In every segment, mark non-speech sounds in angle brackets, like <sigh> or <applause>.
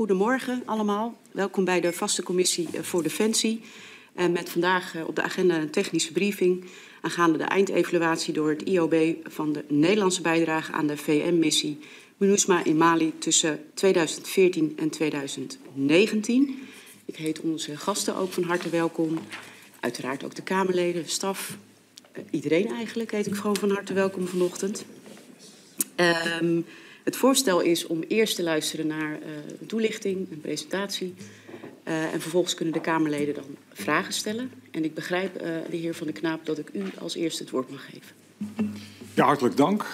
goedemorgen allemaal. Welkom bij de vaste commissie uh, voor Defensie. Uh, met vandaag uh, op de agenda een technische briefing aangaande de eindevaluatie door het IOB van de Nederlandse bijdrage aan de VN-missie MINUSMA in Mali tussen 2014 en 2019. Ik heet onze gasten ook van harte welkom. Uiteraard ook de Kamerleden, de staf. Iedereen eigenlijk heet ik gewoon van harte welkom vanochtend. Um, het voorstel is om eerst te luisteren naar uh, een toelichting, een presentatie. Uh, en vervolgens kunnen de Kamerleden dan vragen stellen. En ik begrijp, uh, de heer Van de Knaap, dat ik u als eerste het woord mag geven. Ja, hartelijk dank.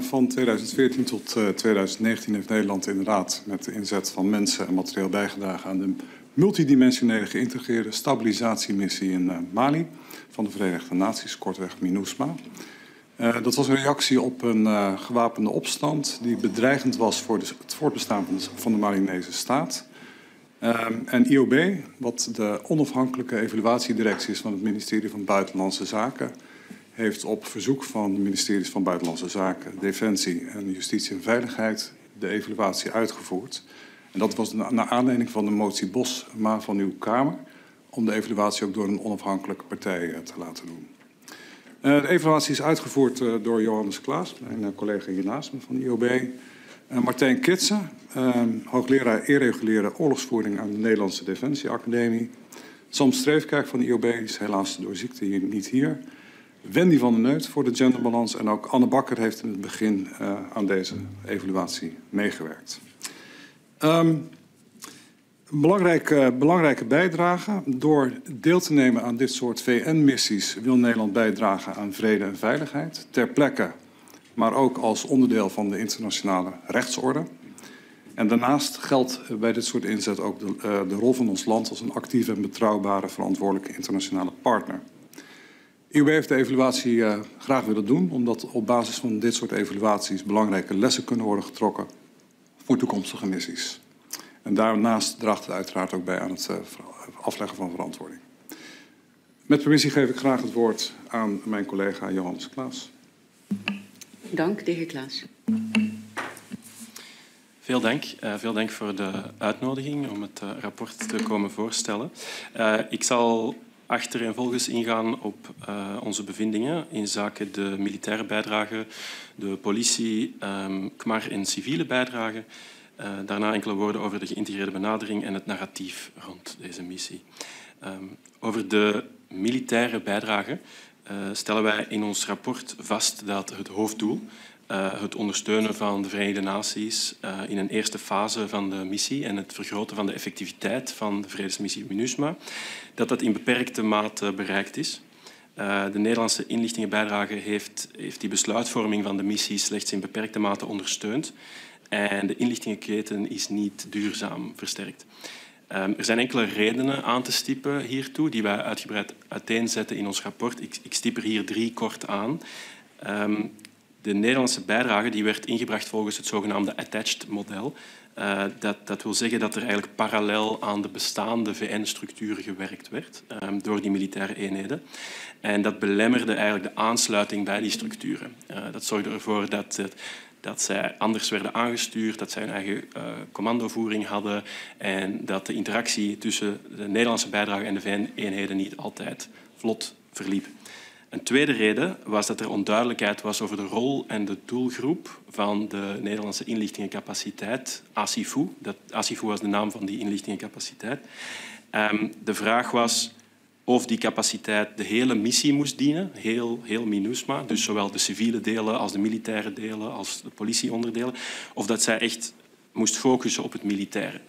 Van 2014 tot uh, 2019 heeft Nederland inderdaad met de inzet van mensen en materieel bijgedragen aan de multidimensionele geïntegreerde stabilisatiemissie in Mali van de Verenigde Naties, kortweg MINUSMA. Uh, dat was een reactie op een uh, gewapende opstand die bedreigend was voor het voortbestaan van de, van de Malinese staat. Uh, en IOB, wat de onafhankelijke evaluatiedirectie is van het ministerie van Buitenlandse Zaken, heeft op verzoek van de ministeries van Buitenlandse Zaken, Defensie en Justitie en Veiligheid de evaluatie uitgevoerd. En dat was naar aanleiding van de motie Bosma van uw Kamer om de evaluatie ook door een onafhankelijke partij uh, te laten doen. Uh, de evaluatie is uitgevoerd uh, door Johannes Klaas, mijn uh, collega hiernaast van de IOB. Martijn Kitsen, hoogleraar irreguliere oorlogsvoering aan de Nederlandse Defensieacademie. Sam Streefkerk van de IOB is helaas door ziekte hier, niet hier. Wendy van der Neut voor de genderbalans en ook Anne Bakker heeft in het begin aan deze evaluatie meegewerkt. Um, een belangrijke, belangrijke bijdrage. Door deel te nemen aan dit soort VN-missies wil Nederland bijdragen aan vrede en veiligheid. Ter plekke, maar ook als onderdeel van de internationale rechtsorde. En daarnaast geldt bij dit soort inzet ook de, uh, de rol van ons land als een actieve en betrouwbare verantwoordelijke internationale partner. IOB heeft de evaluatie uh, graag willen doen, omdat op basis van dit soort evaluaties belangrijke lessen kunnen worden getrokken voor toekomstige missies. En daarnaast draagt het uiteraard ook bij aan het uh, afleggen van verantwoording. Met permissie geef ik graag het woord aan mijn collega Johannes Klaas. Dank, de heer Klaas. Veel dank. Uh, veel dank voor de uitnodiging om het uh, rapport te komen voorstellen. Uh, ik zal achtereenvolgens ingaan op uh, onze bevindingen in zaken de militaire bijdrage, de politie, um, KMAR en civiele bijdrage. Uh, daarna enkele woorden over de geïntegreerde benadering en het narratief rond deze missie. Um, over de militaire bijdrage uh, stellen wij in ons rapport vast dat het hoofddoel, uh, het ondersteunen van de Verenigde Naties in een eerste fase van de missie en het vergroten van de effectiviteit van de vredesmissie MINUSMA, dat dat in beperkte mate bereikt is. De Nederlandse inlichtingenbijdrage heeft, heeft die besluitvorming van de missie slechts in beperkte mate ondersteund. En de inlichtingenketen is niet duurzaam versterkt. Um, er zijn enkele redenen aan te stippen hiertoe, die wij uitgebreid uiteenzetten in ons rapport. Ik, ik stip er hier drie kort aan. Um, de Nederlandse bijdrage die werd ingebracht volgens het zogenaamde attached model. Uh, dat, dat, wil zeggen dat er eigenlijk parallel aan de bestaande VN-structuren gewerkt werd um, door die militaire eenheden. En dat belemmerde eigenlijk de aansluiting bij die structuren. Uh, dat zorgde ervoor dat dat zij anders werden aangestuurd, dat zij hun eigen uh, commandovoering hadden en dat de interactie tussen de Nederlandse bijdrage en de VN-eenheden niet altijd vlot verliep. Een tweede reden was dat er onduidelijkheid was over de rol en de doelgroep van de Nederlandse inlichtingencapaciteit, ASIFU. Dat, ASIFU was de naam van die inlichtingencapaciteit. Um, de vraag was of die capaciteit de hele missie moest dienen, heel, heel MINUSMA, dus zowel de civiele delen als de militaire delen als de politieonderdelen, of dat zij echt moest focussen op het militaire.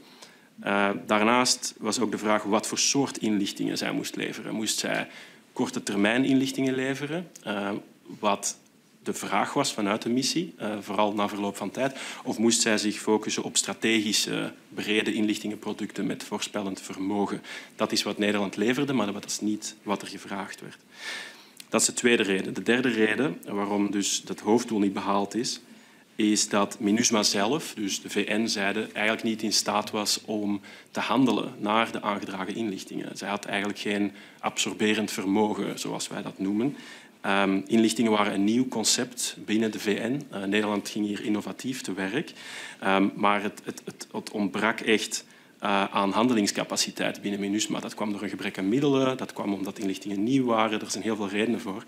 Uh, daarnaast was ook de vraag wat voor soort inlichtingen zij moest leveren. Moest zij korte termijn inlichtingen leveren, uh, wat de vraag was vanuit de missie, uh, vooral na verloop van tijd, of moest zij zich focussen op strategische, brede inlichtingenproducten met voorspellend vermogen? Dat is wat Nederland leverde, maar dat is niet wat er gevraagd werd. Dat is de tweede reden. De derde reden waarom dus dat hoofddoel niet behaald is, is dat MINUSMA zelf, dus de VN-zijde, eigenlijk niet in staat was om te handelen naar de aangedragen inlichtingen. Zij had eigenlijk geen absorberend vermogen, zoals wij dat noemen. Um, inlichtingen waren een nieuw concept binnen de VN. Uh, Nederland ging hier innovatief te werk. Um, maar het, het, het, het, ontbrak echt uh, aan handelingscapaciteit binnen MINUSMA. Dat kwam door een gebrek aan middelen, dat kwam omdat inlichtingen nieuw waren. Er zijn heel veel redenen voor.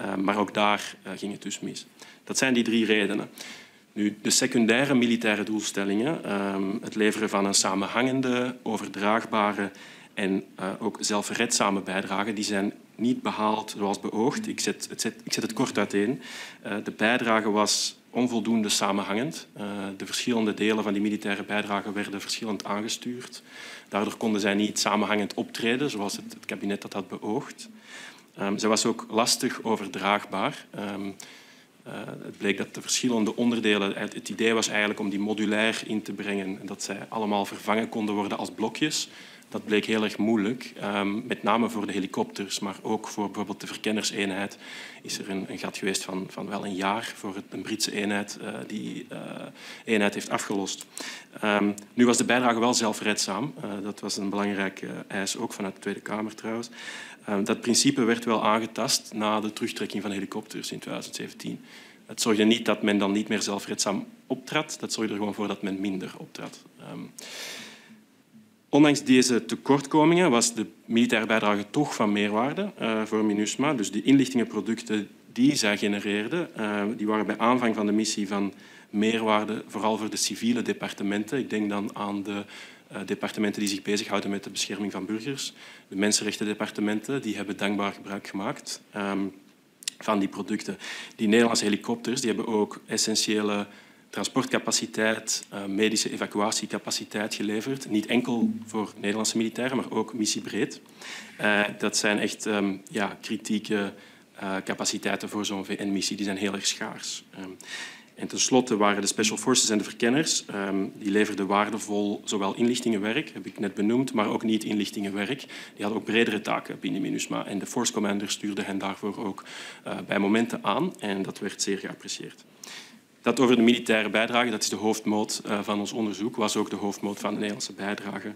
Uh, maar ook daar ging het dus mis. Dat zijn die drie redenen. Nu, de secundaire militaire doelstellingen, het leveren van een samenhangende, overdraagbare en uh, ook zelfredzame bijdrage, die zijn niet behaald zoals beoogd. Ik zet, het, ik zet het kort uiteen. Uh, de bijdrage was onvoldoende samenhangend. Uh, de verschillende delen van die militaire bijdrage werden verschillend aangestuurd. Daardoor konden zij niet samenhangend optreden, zoals het, het kabinet dat had beoogd. Um, zij was ook lastig overdraagbaar. Uh, het bleek dat de verschillende onderdelen... Het idee was eigenlijk om die modulair in te brengen. En dat zij allemaal vervangen konden worden als blokjes. Dat bleek heel erg moeilijk, um, met name voor de helikopters, maar ook voor bijvoorbeeld de verkennerseenheid is er een, een gat geweest van, van wel een jaar voor het, een Britse eenheid uh, die uh, eenheid heeft afgelost. Um, nu was de bijdrage wel zelfredzaam. Uh, dat was een belangrijke eis, ook vanuit de Tweede Kamer trouwens. Um, dat principe werd wel aangetast na de terugtrekking van helikopters in 2017. Het zorgde niet dat men dan niet meer zelfredzaam optrad, dat zorgde er gewoon voor dat men minder optrad. Ondanks deze tekortkomingen was de militaire bijdrage toch van meerwaarde uh, voor MINUSMA. Dus de inlichtingenproducten die zij genereerden, uh, die waren bij aanvang van de missie van meerwaarde, vooral voor de civiele departementen. Ik denk dan aan de uh, departementen die zich bezighouden met de bescherming van burgers. De mensenrechtendepartementen die hebben dankbaar gebruik gemaakt um, van die producten. Die Nederlandse helikopters die hebben ook essentiële transportcapaciteit, uh, medische evacuatiecapaciteit geleverd. Niet enkel voor Nederlandse militairen, maar ook missiebreed. Uh, dat zijn echt um, ja, kritieke uh, capaciteiten voor zo'n VN-missie. Die zijn heel erg schaars. Um, en tenslotte waren de Special Forces en de verkenners, um, die leverden waardevol zowel inlichtingenwerk, heb ik net benoemd, maar ook niet inlichtingenwerk. Die hadden ook bredere taken binnen MINUSMA. En de Force Commander stuurde hen daarvoor ook bij momenten aan. En dat werd zeer geapprecieerd. Dat over de militaire bijdrage, dat is de hoofdmoot uh, van ons onderzoek, was ook de hoofdmoot van de Nederlandse bijdrage.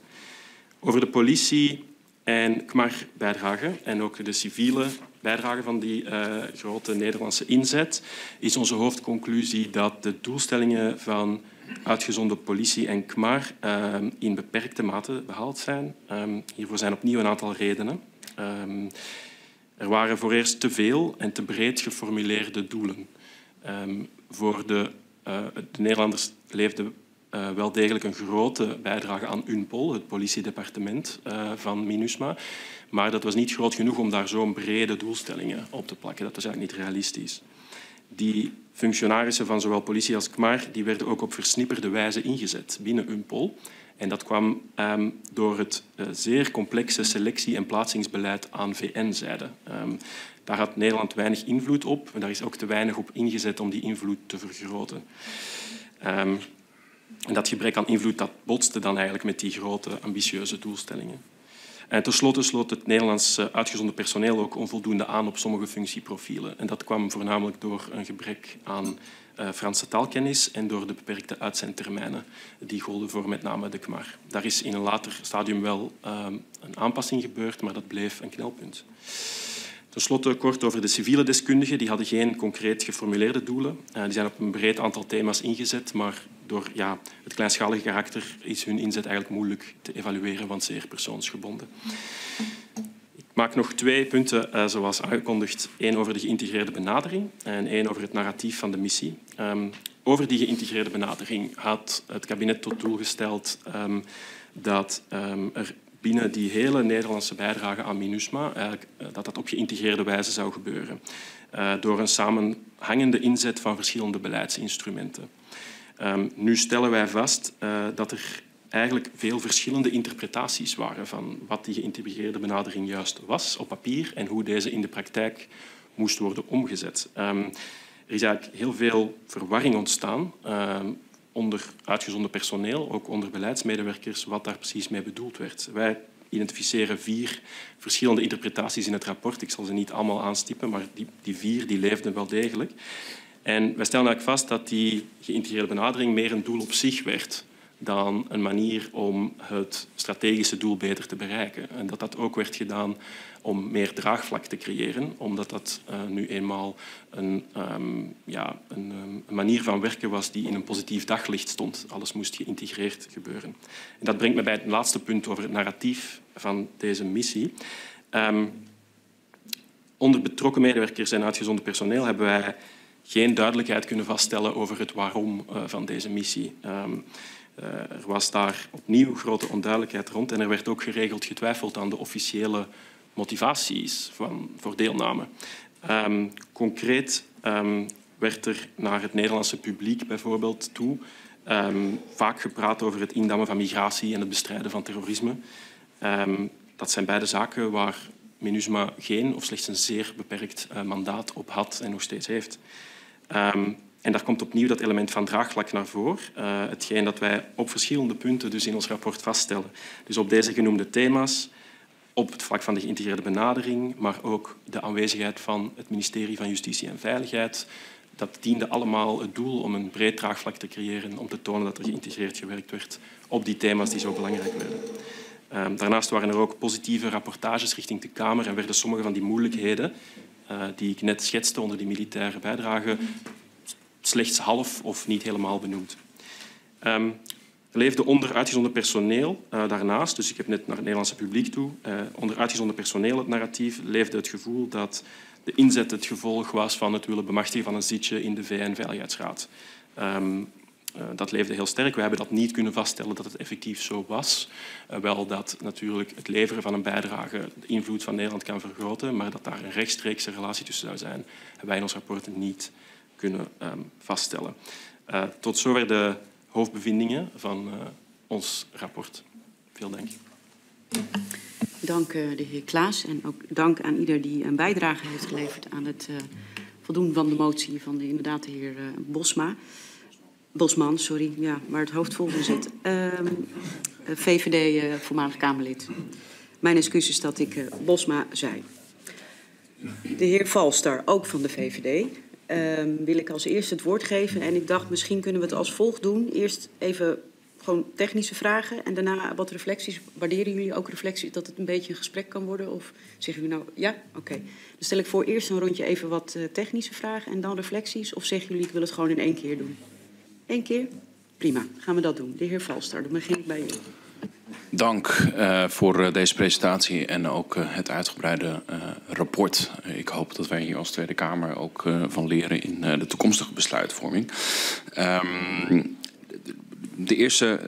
Over de politie en KMAR-bijdrage en ook de civiele bijdrage van die uh, grote Nederlandse inzet, is onze hoofdconclusie dat de doelstellingen van uitgezonden politie en KMAR uh, in beperkte mate behaald zijn. Um, hiervoor zijn opnieuw een aantal redenen. Um, er waren voor eerst te veel en te breed geformuleerde doelen. Um, voor de, uh, de Nederlanders leefde uh, wel degelijk een grote bijdrage aan UNPOL, het politiedepartement uh, van MINUSMA. Maar dat was niet groot genoeg om daar zo'n brede doelstellingen op te plakken. Dat was eigenlijk niet realistisch. Die functionarissen van zowel politie als KMAR die werden ook op versnipperde wijze ingezet binnen UNPOL. En dat kwam um, door het zeer complexe selectie- en plaatsingsbeleid aan VN-zijde. Um, daar had Nederland weinig invloed op en daar is ook te weinig op ingezet om die invloed te vergroten. Um, en dat gebrek aan invloed dat botste dan eigenlijk met die grote ambitieuze doelstellingen. En tenslotte sloot het Nederlands uitgezonden personeel ook onvoldoende aan op sommige functieprofielen. En dat kwam voornamelijk door een gebrek aan uh, Franse taalkennis en door de beperkte uitzendtermijnen die golden voor met name de KMAR. Daar is in een later stadium wel uh, een aanpassing gebeurd, maar dat bleef een knelpunt. Ten slotte kort over de civiele deskundigen. Die hadden geen concreet geformuleerde doelen. Uh, die zijn op een breed aantal thema's ingezet, maar door ja, het kleinschalige karakter is hun inzet eigenlijk moeilijk te evalueren, want zeer persoonsgebonden. Ik maak nog twee punten, uh, zoals aangekondigd. Eén over de geïntegreerde benadering en één over het narratief van de missie. Um, over die geïntegreerde benadering had het kabinet tot doel gesteld um, dat um, er binnen die hele Nederlandse bijdrage aan MINUSMA eigenlijk, uh, dat dat op geïntegreerde wijze zou gebeuren. Uh, door een samenhangende inzet van verschillende beleidsinstrumenten. Um, nu stellen wij vast uh, dat er eigenlijk veel verschillende interpretaties waren van wat die geïntegreerde benadering juist was op papier en hoe deze in de praktijk moest worden omgezet. Um, er is eigenlijk heel veel verwarring ontstaan um, onder uitgezonden personeel, ook onder beleidsmedewerkers, wat daar precies mee bedoeld werd. Wij identificeren vier verschillende interpretaties in het rapport. Ik zal ze niet allemaal aanstippen, maar die, die vier die leefden wel degelijk. En wij stellen eigenlijk vast dat die geïntegreerde benadering meer een doel op zich werd dan een manier om het strategische doel beter te bereiken. En dat dat ook werd gedaan om meer draagvlak te creëren, omdat dat uh, nu eenmaal een, um, ja, een, een, manier van werken was die in een positief daglicht stond. Alles moest geïntegreerd gebeuren. En dat brengt me bij het laatste punt over het narratief van deze missie. Um, onder betrokken medewerkers en uitgezonden personeel hebben wij geen duidelijkheid kunnen vaststellen over het waarom uh, van deze missie. Uh, er was daar opnieuw grote onduidelijkheid rond en er werd ook geregeld getwijfeld aan de officiële motivaties van, voor deelname. Um, concreet um, werd er naar het Nederlandse publiek bijvoorbeeld toe um, vaak gepraat over het indammen van migratie en het bestrijden van terrorisme. dat zijn beide zaken waar MINUSMA geen of slechts een zeer beperkt uh, mandaat op had en nog steeds heeft. En daar komt opnieuw dat element van draagvlak naar voren. Uh, hetgeen dat wij op verschillende punten dus in ons rapport vaststellen. Dus op deze genoemde thema's, op het vlak van de geïntegreerde benadering, maar ook de aanwezigheid van het ministerie van Justitie en Veiligheid. Dat diende allemaal het doel om een breed draagvlak te creëren, om te tonen dat er geïntegreerd gewerkt werd op die thema's die zo belangrijk werden. Um, daarnaast waren er ook positieve rapportages richting de Kamer en werden sommige van die moeilijkheden uh, die ik net schetste onder die militaire bijdrage slechts half of niet helemaal benoemd. Er leefde onder uitgezonden personeel uh, daarnaast, dus ik heb net naar het Nederlandse publiek toe, uh, onder uitgezonden personeel het narratief leefde het gevoel dat de inzet het gevolg was van het willen bemachtigen van een zitje in de VN-veiligheidsraad. Um, uh, dat leefde heel sterk. We hebben dat niet kunnen vaststellen dat het effectief zo was. Wel dat natuurlijk het leveren van een bijdrage de invloed van Nederland kan vergroten, maar dat daar een rechtstreekse relatie tussen zou zijn, hebben wij in ons rapport niet kunnen um, vaststellen. Uh, tot zover de hoofdbevindingen van uh, ons rapport. Veel dank. Dank uh, de heer Klaas en ook dank aan ieder die een bijdrage heeft geleverd aan het voldoen van de motie van de, inderdaad de heer Bosma. Bosman, sorry, ja, waar het hoofd zit. Ehm, VVD, voormalig Kamerlid. Mijn excuus is dat ik Bosma zei. De heer Valstar, ook van de VVD um, wil ik als eerste het woord geven. En ik dacht, misschien kunnen we het als volgt doen. Eerst even gewoon technische vragen en daarna wat reflecties. Waarderen jullie ook reflecties dat het een beetje een gesprek kan worden? Of zeggen jullie nou, ja, oké. Dan stel ik voor eerst een rondje even wat uh, technische vragen en dan reflecties. Of zeggen jullie, ik wil het gewoon in één keer doen? Eén keer? Prima, gaan we dat doen. De heer Valstar, dan begin ik bij u. Dank uh, voor uh, deze presentatie en ook uh, het uitgebreide rapport. ik hoop dat wij hier als Tweede Kamer ook van leren in de toekomstige besluitvorming. Um, de eerste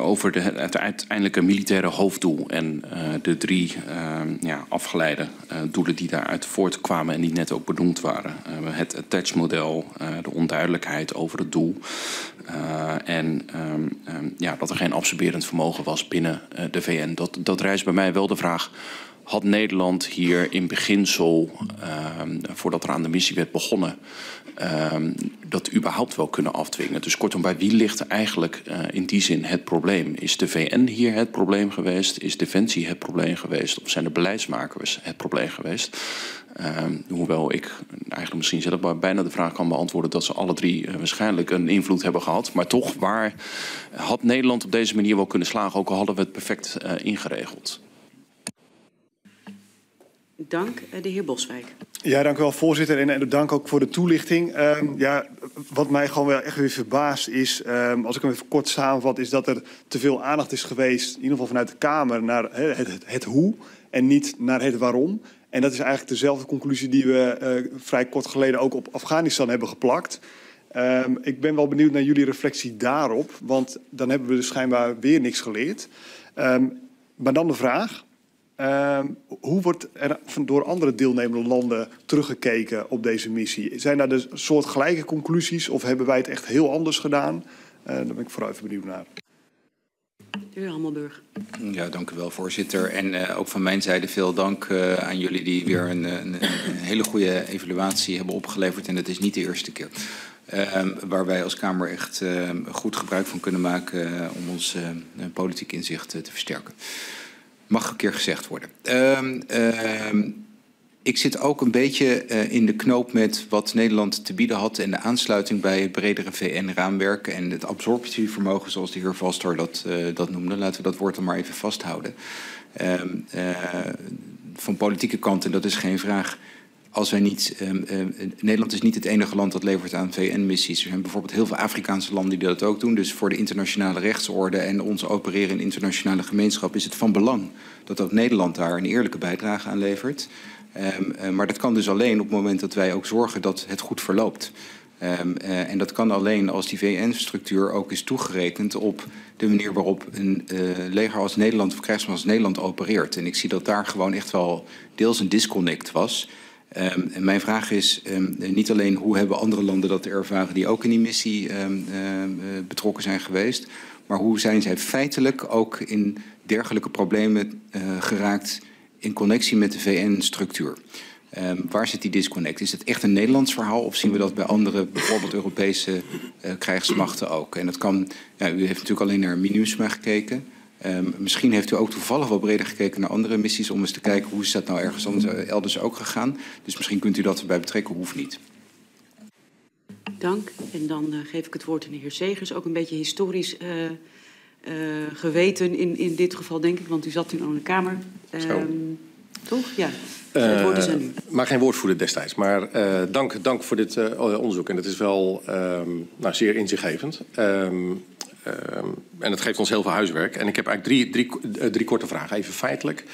over de, het uiteindelijke militaire hoofddoel en de drie uh, ja, afgeleide doelen die daaruit voortkwamen en die net ook benoemd waren. het attach-model, de onduidelijkheid over het doel en um, um, ja, dat er geen absorberend vermogen was binnen de VN. Dat, dat rijst bij mij wel de vraag had Nederland hier in beginsel, um, voordat er aan de missie werd begonnen, dat überhaupt wel kunnen afdwingen. Dus kortom, bij wie ligt eigenlijk uh, in die zin het probleem? Is de VN hier het probleem geweest? Is Defensie het probleem geweest? Of zijn de beleidsmakers het probleem geweest? Um, hoewel ik eigenlijk misschien zelf bijna de vraag kan beantwoorden dat ze alle drie uh, waarschijnlijk een invloed hebben gehad. Maar toch, waar had Nederland op deze manier wel kunnen slagen, ook al hadden we het perfect uh, ingeregeld? Dank, eh, de heer Boswijk. Ja, dank u wel, voorzitter. En, en dank ook voor de toelichting. Um, ja, wat mij gewoon wel echt weer verbaast is, um, als ik hem even kort samenvat, is dat er te veel aandacht is geweest, in ieder geval vanuit de Kamer, naar het, het, het hoe en niet naar het waarom. En dat is eigenlijk dezelfde conclusie die we uh, vrij kort geleden ook op Afghanistan hebben geplakt. Um, ik ben wel benieuwd naar jullie reflectie daarop, want dan hebben we dus schijnbaar weer niks geleerd. Um, maar dan de vraag, uh, hoe wordt er door andere deelnemende landen teruggekeken op deze missie? Zijn daar de soortgelijke conclusies of hebben wij het echt heel anders gedaan? Uh, daar ben ik vooral even benieuwd naar. De heer Hammelburg. Ja, dank u wel, voorzitter. En uh, ook van mijn zijde veel dank uh, aan jullie die weer een, een, een, hele goede evaluatie hebben opgeleverd. En dat is niet de eerste keer. Uh, waar wij als Kamer echt goed gebruik van kunnen maken om ons politiek inzicht te versterken. Mag een keer gezegd worden. Ik zit ook een beetje uh, in de knoop met wat Nederland te bieden had en de aansluiting bij het bredere VN-raamwerk en het absorptievermogen, zoals de heer Valstor dat, uh, dat noemde. Laten we dat woord dan maar even vasthouden. Um, uh, van politieke kant, en dat is geen vraag, als wij niet. Uh, Nederland is niet het enige land dat levert aan VN-missies. Er zijn bijvoorbeeld heel veel Afrikaanse landen die dat ook doen. Dus voor de internationale rechtsorde en ons opereren in internationale gemeenschap is het van belang dat ook Nederland daar een eerlijke bijdrage aan levert. Um, uh, maar dat kan dus alleen op het moment dat wij ook zorgen dat het goed verloopt. Um, uh, en dat kan alleen als die VN-structuur ook is toegerekend op de manier waarop een uh, leger als Nederland of krijgsmacht Nederland opereert. En ik zie dat daar gewoon echt wel deels een disconnect was. Um, en mijn vraag is niet alleen hoe hebben andere landen dat ervaren die ook in die missie betrokken zijn geweest, maar hoe zijn zij feitelijk ook in dergelijke problemen geraakt in connectie met de VN-structuur? Um, waar zit die disconnect? Is het echt een Nederlands verhaal of zien we dat bij andere, bijvoorbeeld Europese uh, krijgsmachten ook? En dat kan, ja, u heeft natuurlijk alleen naar MINUSMA gekeken. Um, misschien heeft u ook toevallig wat breder gekeken naar andere missies om eens te kijken hoe is dat nou ergens anders, uh, elders ook gegaan. Dus misschien kunt u dat erbij betrekken, hoeft niet. Dank. En dan uh, geef ik het woord aan de heer Segers. Ook een beetje historisch geweten in, in dit geval, denk ik, want u zat toen al in de Kamer. Um, toch? Ja. Uh, maar geen woordvoerder destijds. Maar uh, dank, dank voor dit uh, onderzoek. En het is wel um, nou, zeer inzichtgevend. Um, Um, en dat geeft ons heel veel huiswerk. En ik heb eigenlijk drie, drie, drie korte vragen. Even feitelijk.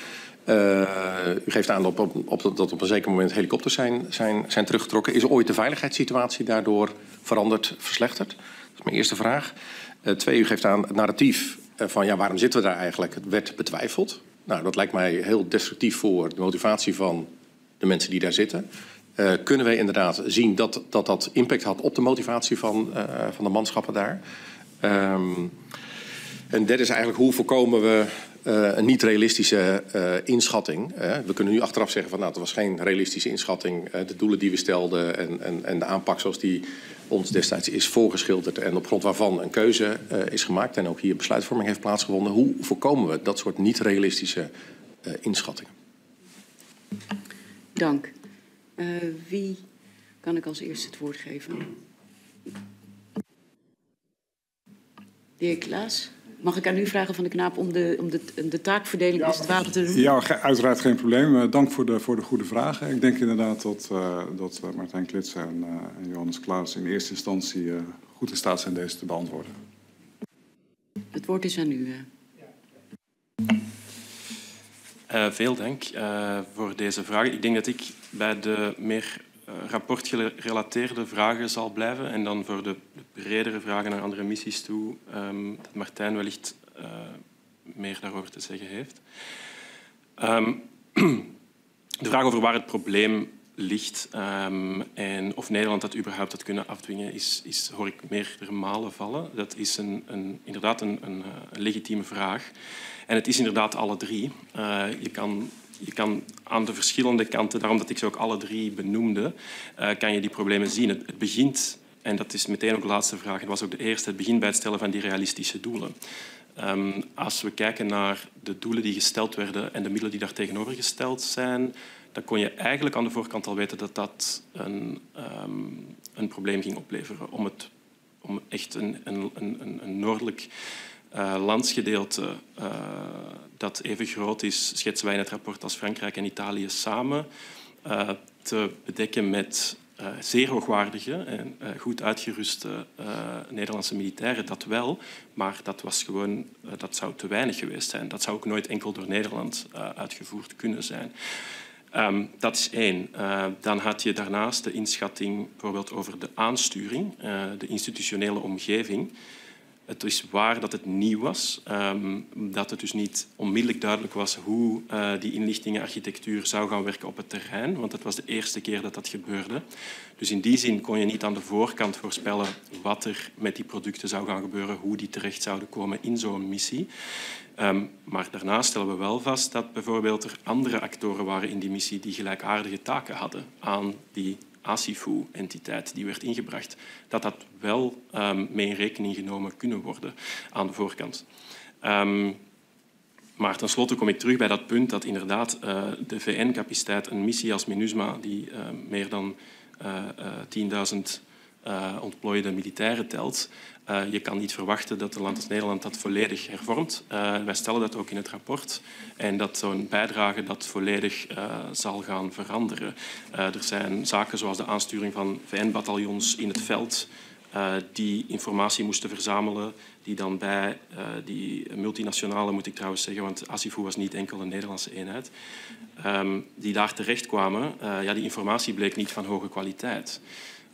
U geeft aan op, op, op, dat op een zeker moment helikopters zijn, zijn, zijn teruggetrokken. Is ooit de veiligheidssituatie daardoor veranderd, verslechterd? Dat is mijn eerste vraag. Uh, twee, u geeft aan het narratief uh, van ja, waarom zitten we daar eigenlijk? Het werd betwijfeld. Nou, dat lijkt mij heel destructief voor de motivatie van de mensen die daar zitten. Uh, kunnen wij inderdaad zien dat, dat dat impact had op de motivatie van, van de manschappen daar? Um, en derde is eigenlijk hoe voorkomen we een niet-realistische inschatting. We kunnen nu achteraf zeggen van nou, het was geen realistische inschatting. de doelen die we stelden en, en, en de aanpak zoals die ons destijds is voorgeschilderd en op grond waarvan een keuze is gemaakt en ook hier besluitvorming heeft plaatsgevonden. Hoe voorkomen we dat soort niet-realistische inschattingen? Dank. wie kan ik als eerste het woord geven? De heer Klaas, mag ik aan u vragen van de knaap om de, om de, de taakverdeling ja, als het ware te doen? Ja, uiteraard geen probleem. Uh, dank voor de, voor de goede vragen. Ik denk inderdaad dat, uh, dat uh, Martijn Klitsen en, en, Johannes Klaas in eerste instantie goed in staat zijn deze te beantwoorden. Het woord is aan u. veel dank voor deze vraag. Ik denk dat ik bij de meer rapportgerelateerde vragen zal blijven. En dan voor de bredere vragen naar andere missies toe, um, dat Martijn wellicht uh, meer daarover te zeggen heeft. Um, <clears throat> de vraag over waar het probleem ligt um, en of Nederland dat überhaupt had kunnen afdwingen, is, is, hoor ik meerdere malen vallen. Dat is een, een, inderdaad een, een, een, legitieme vraag. En het is inderdaad alle drie. Je kan je kan aan de verschillende kanten, daarom dat ik ze ook alle drie benoemde, uh, kan je die problemen zien. Het, het, begint, en dat is meteen ook de laatste vraag, dat was ook de eerste, het begint bij het stellen van die realistische doelen. Um, als we kijken naar de doelen die gesteld werden en de middelen die daar tegenover gesteld zijn, dan kon je eigenlijk aan de voorkant al weten dat dat een, um, een probleem ging opleveren. Om, het, om echt een, een, een, een noordelijk uh, landsgedeelte uh, dat even groot is, schetsen wij in het rapport als Frankrijk en Italië samen, uh, te bedekken met zeer hoogwaardige en goed uitgeruste Nederlandse militairen. Dat wel, maar dat, was gewoon, dat zou te weinig geweest zijn. Dat zou ook nooit enkel door Nederland uitgevoerd kunnen zijn. Um, dat is één. Dan had je daarnaast de inschatting bijvoorbeeld over de aansturing, de institutionele omgeving. Het is waar dat het nieuw was, um, dat het dus niet onmiddellijk duidelijk was hoe uh, die inlichtingenarchitectuur zou gaan werken op het terrein, want het was de eerste keer dat dat gebeurde. Dus in die zin kon je niet aan de voorkant voorspellen wat er met die producten zou gaan gebeuren, hoe die terecht zouden komen in zo'n missie. Um, maar daarnaast stellen we wel vast dat bijvoorbeeld er andere actoren waren in die missie die gelijkaardige taken hadden aan die ASIFU-entiteit die werd ingebracht, dat dat wel um, mee in rekening genomen kunnen worden aan de voorkant. Um, maar tenslotte kom ik terug bij dat punt dat inderdaad uh, de VN-capaciteit een missie als MINUSMA, die uh, meer dan uh, 10.000 uh, ontplooide militairen telt, je kan niet verwachten dat een land als Nederland dat volledig hervormt. Uh, wij stellen dat ook in het rapport. En dat zo'n bijdrage dat volledig zal gaan veranderen. er zijn zaken zoals de aansturing van VN-bataljons in het veld, die informatie moesten verzamelen die dan bij die multinationale, moet ik trouwens zeggen, want Asifu was niet enkel een Nederlandse eenheid, um, die daar terechtkwamen, uh, ja, die informatie bleek niet van hoge kwaliteit.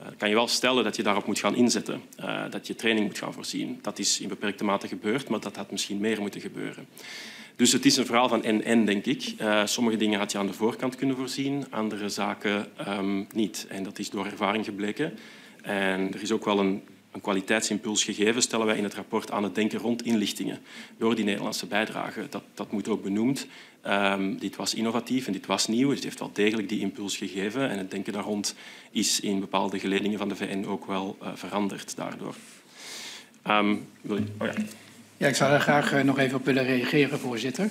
Uh, kan je wel stellen dat je daarop moet gaan inzetten, dat je training moet gaan voorzien. Dat is in beperkte mate gebeurd, maar dat had misschien meer moeten gebeuren. Dus het is een verhaal van en-en, denk ik. sommige dingen had je aan de voorkant kunnen voorzien, andere zaken um, niet. En dat is door ervaring gebleken. En er is ook wel een een kwaliteitsimpuls gegeven, stellen wij in het rapport aan het denken rond inlichtingen door die Nederlandse bijdrage. Dat, dat moet ook benoemd. Um, dit was innovatief en dit was nieuw. Dus het heeft wel degelijk die impuls gegeven. En het denken daar rond is in bepaalde geledingen van de VN ook wel uh, veranderd daardoor. Je? Oh ja. Ja, ik zou daar graag uh, nog even op willen reageren, voorzitter.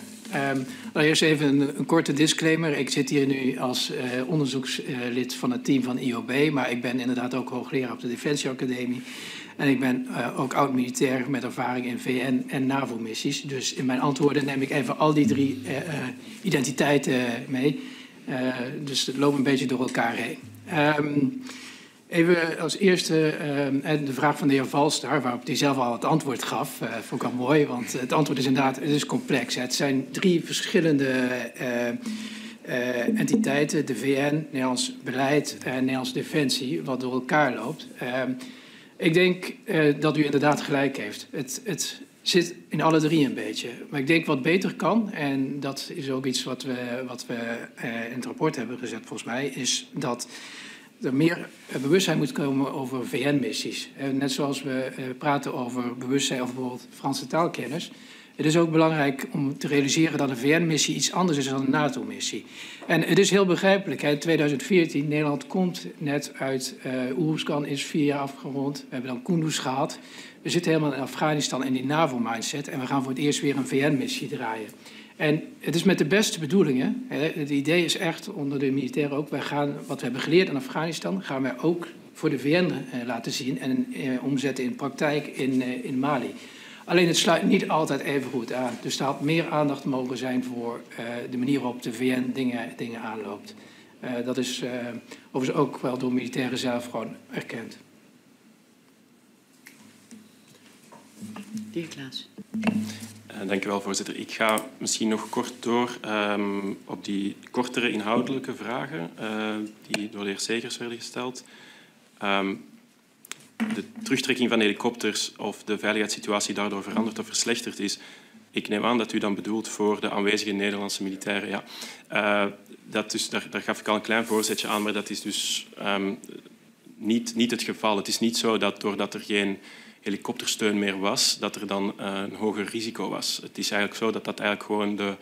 Um, allereerst even een, korte disclaimer. Ik zit hier nu als uh, onderzoekslid van het team van IOB, maar ik ben inderdaad ook hoogleraar op de Defensieacademie. En ik ben uh, ook oud-militair met ervaring in VN- en NAVO-missies. Dus in mijn antwoorden neem ik even al die drie identiteiten mee. dus het loopt een beetje door elkaar heen. Um, Even als eerste uh, de vraag van de heer Valstar, waarop hij zelf al het antwoord gaf. Uh, vond ik al mooi, want het antwoord is inderdaad het is complex. Het zijn drie verschillende uh, entiteiten, de VN, Nederlands beleid en Nederlands defensie, wat door elkaar loopt. Ik denk dat u inderdaad gelijk heeft. Het, het zit in alle drie een beetje. Maar ik denk wat beter kan, en dat is ook iets wat we, wat we in het rapport hebben gezet volgens mij, is dat er meer bewustzijn moet komen over VN-missies. Net zoals we eh, praten over bewustzijn over bijvoorbeeld Franse taalkennis. Het is ook belangrijk om te realiseren dat een VN-missie iets anders is dan een NATO-missie. En het is heel begrijpelijk. In 2014, Nederland komt net uit uh, is vier jaar afgerond. We hebben dan Kunduz gehad. We zitten helemaal in Afghanistan in die NAVO-mindset. En we gaan voor het eerst weer een VN-missie draaien. En het is met de beste bedoelingen. Het idee is echt onder de militairen ook. Wij gaan wat we hebben geleerd in Afghanistan, gaan wij ook voor de VN eh, laten zien en eh, omzetten in praktijk in, eh, in Mali. Alleen het sluit niet altijd even goed aan. Dus er had meer aandacht mogen zijn voor de manier waarop de VN dingen, dingen aanloopt. Dat is overigens ook wel door militairen zelf gewoon erkend. De Klaas. Uh, dank u wel, voorzitter. Ik ga misschien nog kort door um, op die kortere inhoudelijke vragen uh, die door de heer Segers werden gesteld. Um, de terugtrekking van helikopters of de veiligheidssituatie daardoor veranderd of verslechterd is. Ik neem aan dat u dan bedoelt voor de aanwezige Nederlandse militairen. Ja. Uh, dat dus, daar, daar, gaf ik al een klein voorzetje aan, maar dat is dus um, niet, niet het geval. Het is niet zo dat doordat er geen helikoptersteun meer was, dat er dan uh, een hoger risico was. Het is eigenlijk zo dat dat eigenlijk gewoon de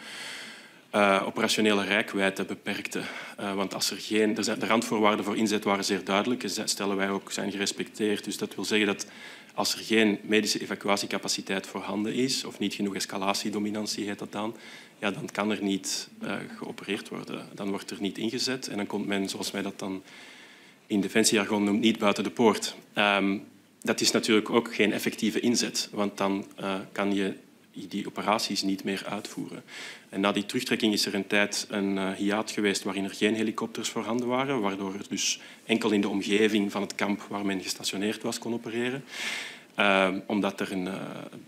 uh, operationele rijkwijde beperkte. Uh, want als er geen, de randvoorwaarden voor inzet waren zeer duidelijk, stellen wij ook, zijn gerespecteerd. Dus dat wil zeggen dat als er geen medische evacuatiecapaciteit voorhanden is, of niet genoeg escalatiedominantie heet dat dan, ja, dan kan er niet geopereerd worden. Dan wordt er niet ingezet en dan komt men, zoals wij dat dan in defensiejargon noemt, niet buiten de poort. Um, dat is natuurlijk ook geen effectieve inzet, want dan uh, kan je die operaties niet meer uitvoeren. En na die terugtrekking is er een tijd een uh, hiaat geweest waarin er geen helikopters voorhanden waren, waardoor er dus enkel in de omgeving van het kamp waar men gestationeerd was kon opereren. Uh, omdat er een uh,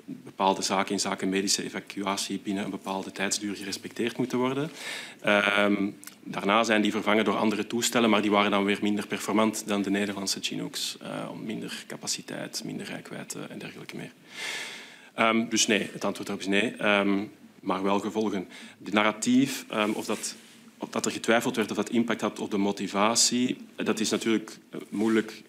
bepaalde zaken in zaken medische evacuatie binnen een bepaalde tijdsduur gerespecteerd moeten worden. Uh, daarna zijn die vervangen door andere toestellen, maar die waren dan weer minder performant dan de Nederlandse Chinooks. Uh, minder capaciteit, minder rijkwijde en dergelijke meer. Um, dus nee, het antwoord daarop is nee, maar wel gevolgen. De narratief, of dat of dat er getwijfeld werd of dat impact had op de motivatie, dat is natuurlijk moeilijk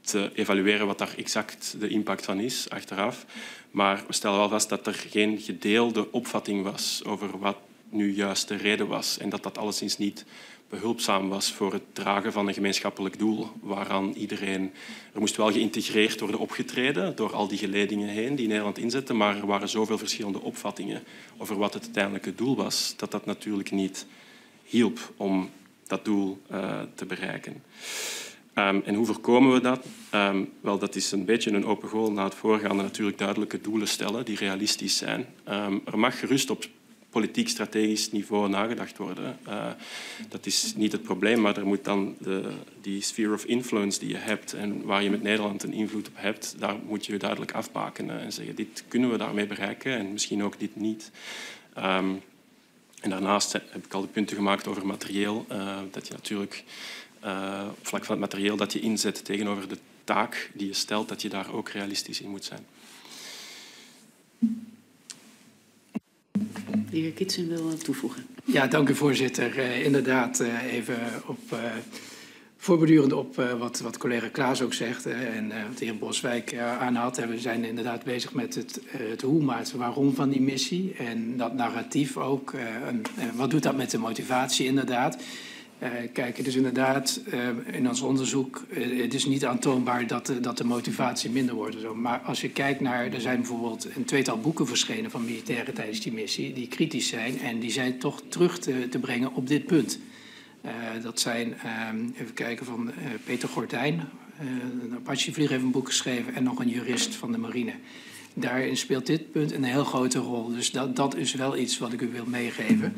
te evalueren wat daar exact de impact van is achteraf. Maar we stellen wel vast dat er geen gedeelde opvatting was over wat nu juist de reden was. En dat dat alleszins niet behulpzaam was voor het dragen van een gemeenschappelijk doel, waaraan iedereen... Er moest wel geïntegreerd worden opgetreden door al die geledingen heen die Nederland inzetten, maar er waren zoveel verschillende opvattingen over wat het uiteindelijke doel was, dat dat natuurlijk niet hielp om dat doel uh, te bereiken. Um, en hoe voorkomen we dat? Um, wel, dat is een beetje een open goal na het voorgaande natuurlijk duidelijke doelen stellen die realistisch zijn. Um, er mag gerust op politiek-strategisch niveau nagedacht worden. Uh, dat is niet het probleem, maar er moet dan de, die sphere of influence die je hebt en waar je met Nederland een invloed op hebt, daar moet je duidelijk afbakenen en zeggen dit kunnen we daarmee bereiken en misschien ook dit niet. En daarnaast heb ik al de punten gemaakt over materieel, uh, dat je natuurlijk uh, op vlak van het materieel dat je inzet tegenover de taak die je stelt, dat je daar ook realistisch in moet zijn. De heer Kitsen wil toevoegen. Ja, dank u voorzitter. Uh, inderdaad, uh, even op, uh, voorbedurend op wat, wat collega Klaas ook zegt en wat de heer Boswijk aanhaalt. we zijn inderdaad bezig met het, het hoe, maar het waarom van die missie. En dat narratief ook. wat doet dat met de motivatie inderdaad? Uh, kijk, het is inderdaad uh, in ons onderzoek, uh, het is niet aantoonbaar dat de, dat de motivatie minder wordt. Zo. Maar als je kijkt naar, er zijn bijvoorbeeld een tweetal boeken verschenen van militairen tijdens die missie, die kritisch zijn en die zijn toch terug te, brengen op dit punt. dat zijn, even kijken, van Peter Gordijn, een Apache-vlieger heeft een boek geschreven en nog een jurist van de marine. Daarin speelt dit punt een heel grote rol. Dus dat, dat is wel iets wat ik u wil meegeven.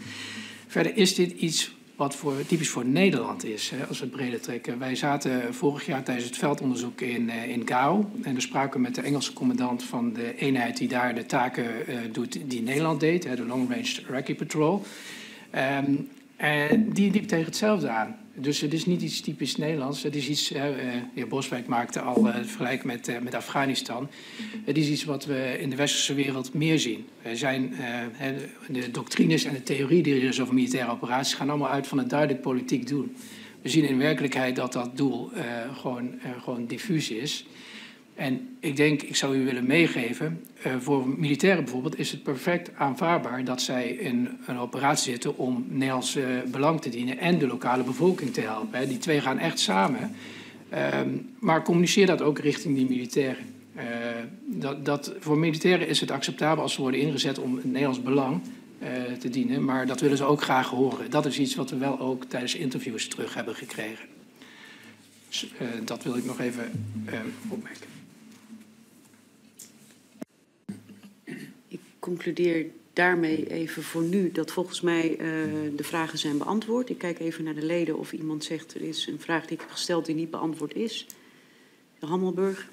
Verder is dit iets wat voor, typisch voor Nederland is, hè, als we het breder trekken. Wij zaten vorig jaar tijdens het veldonderzoek in, uh, in Gao. En daar spraken we met de Engelse commandant van de eenheid die daar de taken uh, doet die Nederland deed, hè, de Long Range Recce Patrol. Um, en die liep tegen hetzelfde aan. Dus het is niet iets typisch Nederlands. Het is iets, de heer Boswijk maakte al uh, het vergelijk met, uh, met Afghanistan. Het is iets wat we in de westerse wereld meer zien. Er zijn, de doctrines en de theorie die er is over militaire operaties gaan allemaal uit van een duidelijk politiek doel. We zien in werkelijkheid dat dat doel gewoon, gewoon diffuus is. En ik denk, ik zou u willen meegeven, uh, voor militairen bijvoorbeeld is het perfect aanvaardbaar dat zij in een operatie zitten om Nederlands belang te dienen en de lokale bevolking te helpen. Hè. Die twee gaan echt samen. Um, maar communiceer dat ook richting die militairen. Uh, dat, dat, voor militairen is het acceptabel als ze worden ingezet om Nederlands belang te dienen, maar dat willen ze ook graag horen. Dat is iets wat we wel ook tijdens interviews terug hebben gekregen. Dat wil ik nog even opmerken. Concludeer daarmee even voor nu dat volgens mij uh, de vragen zijn beantwoord. Ik kijk even naar de leden of iemand zegt er is een vraag die ik heb gesteld die niet beantwoord is. De Hammelburg.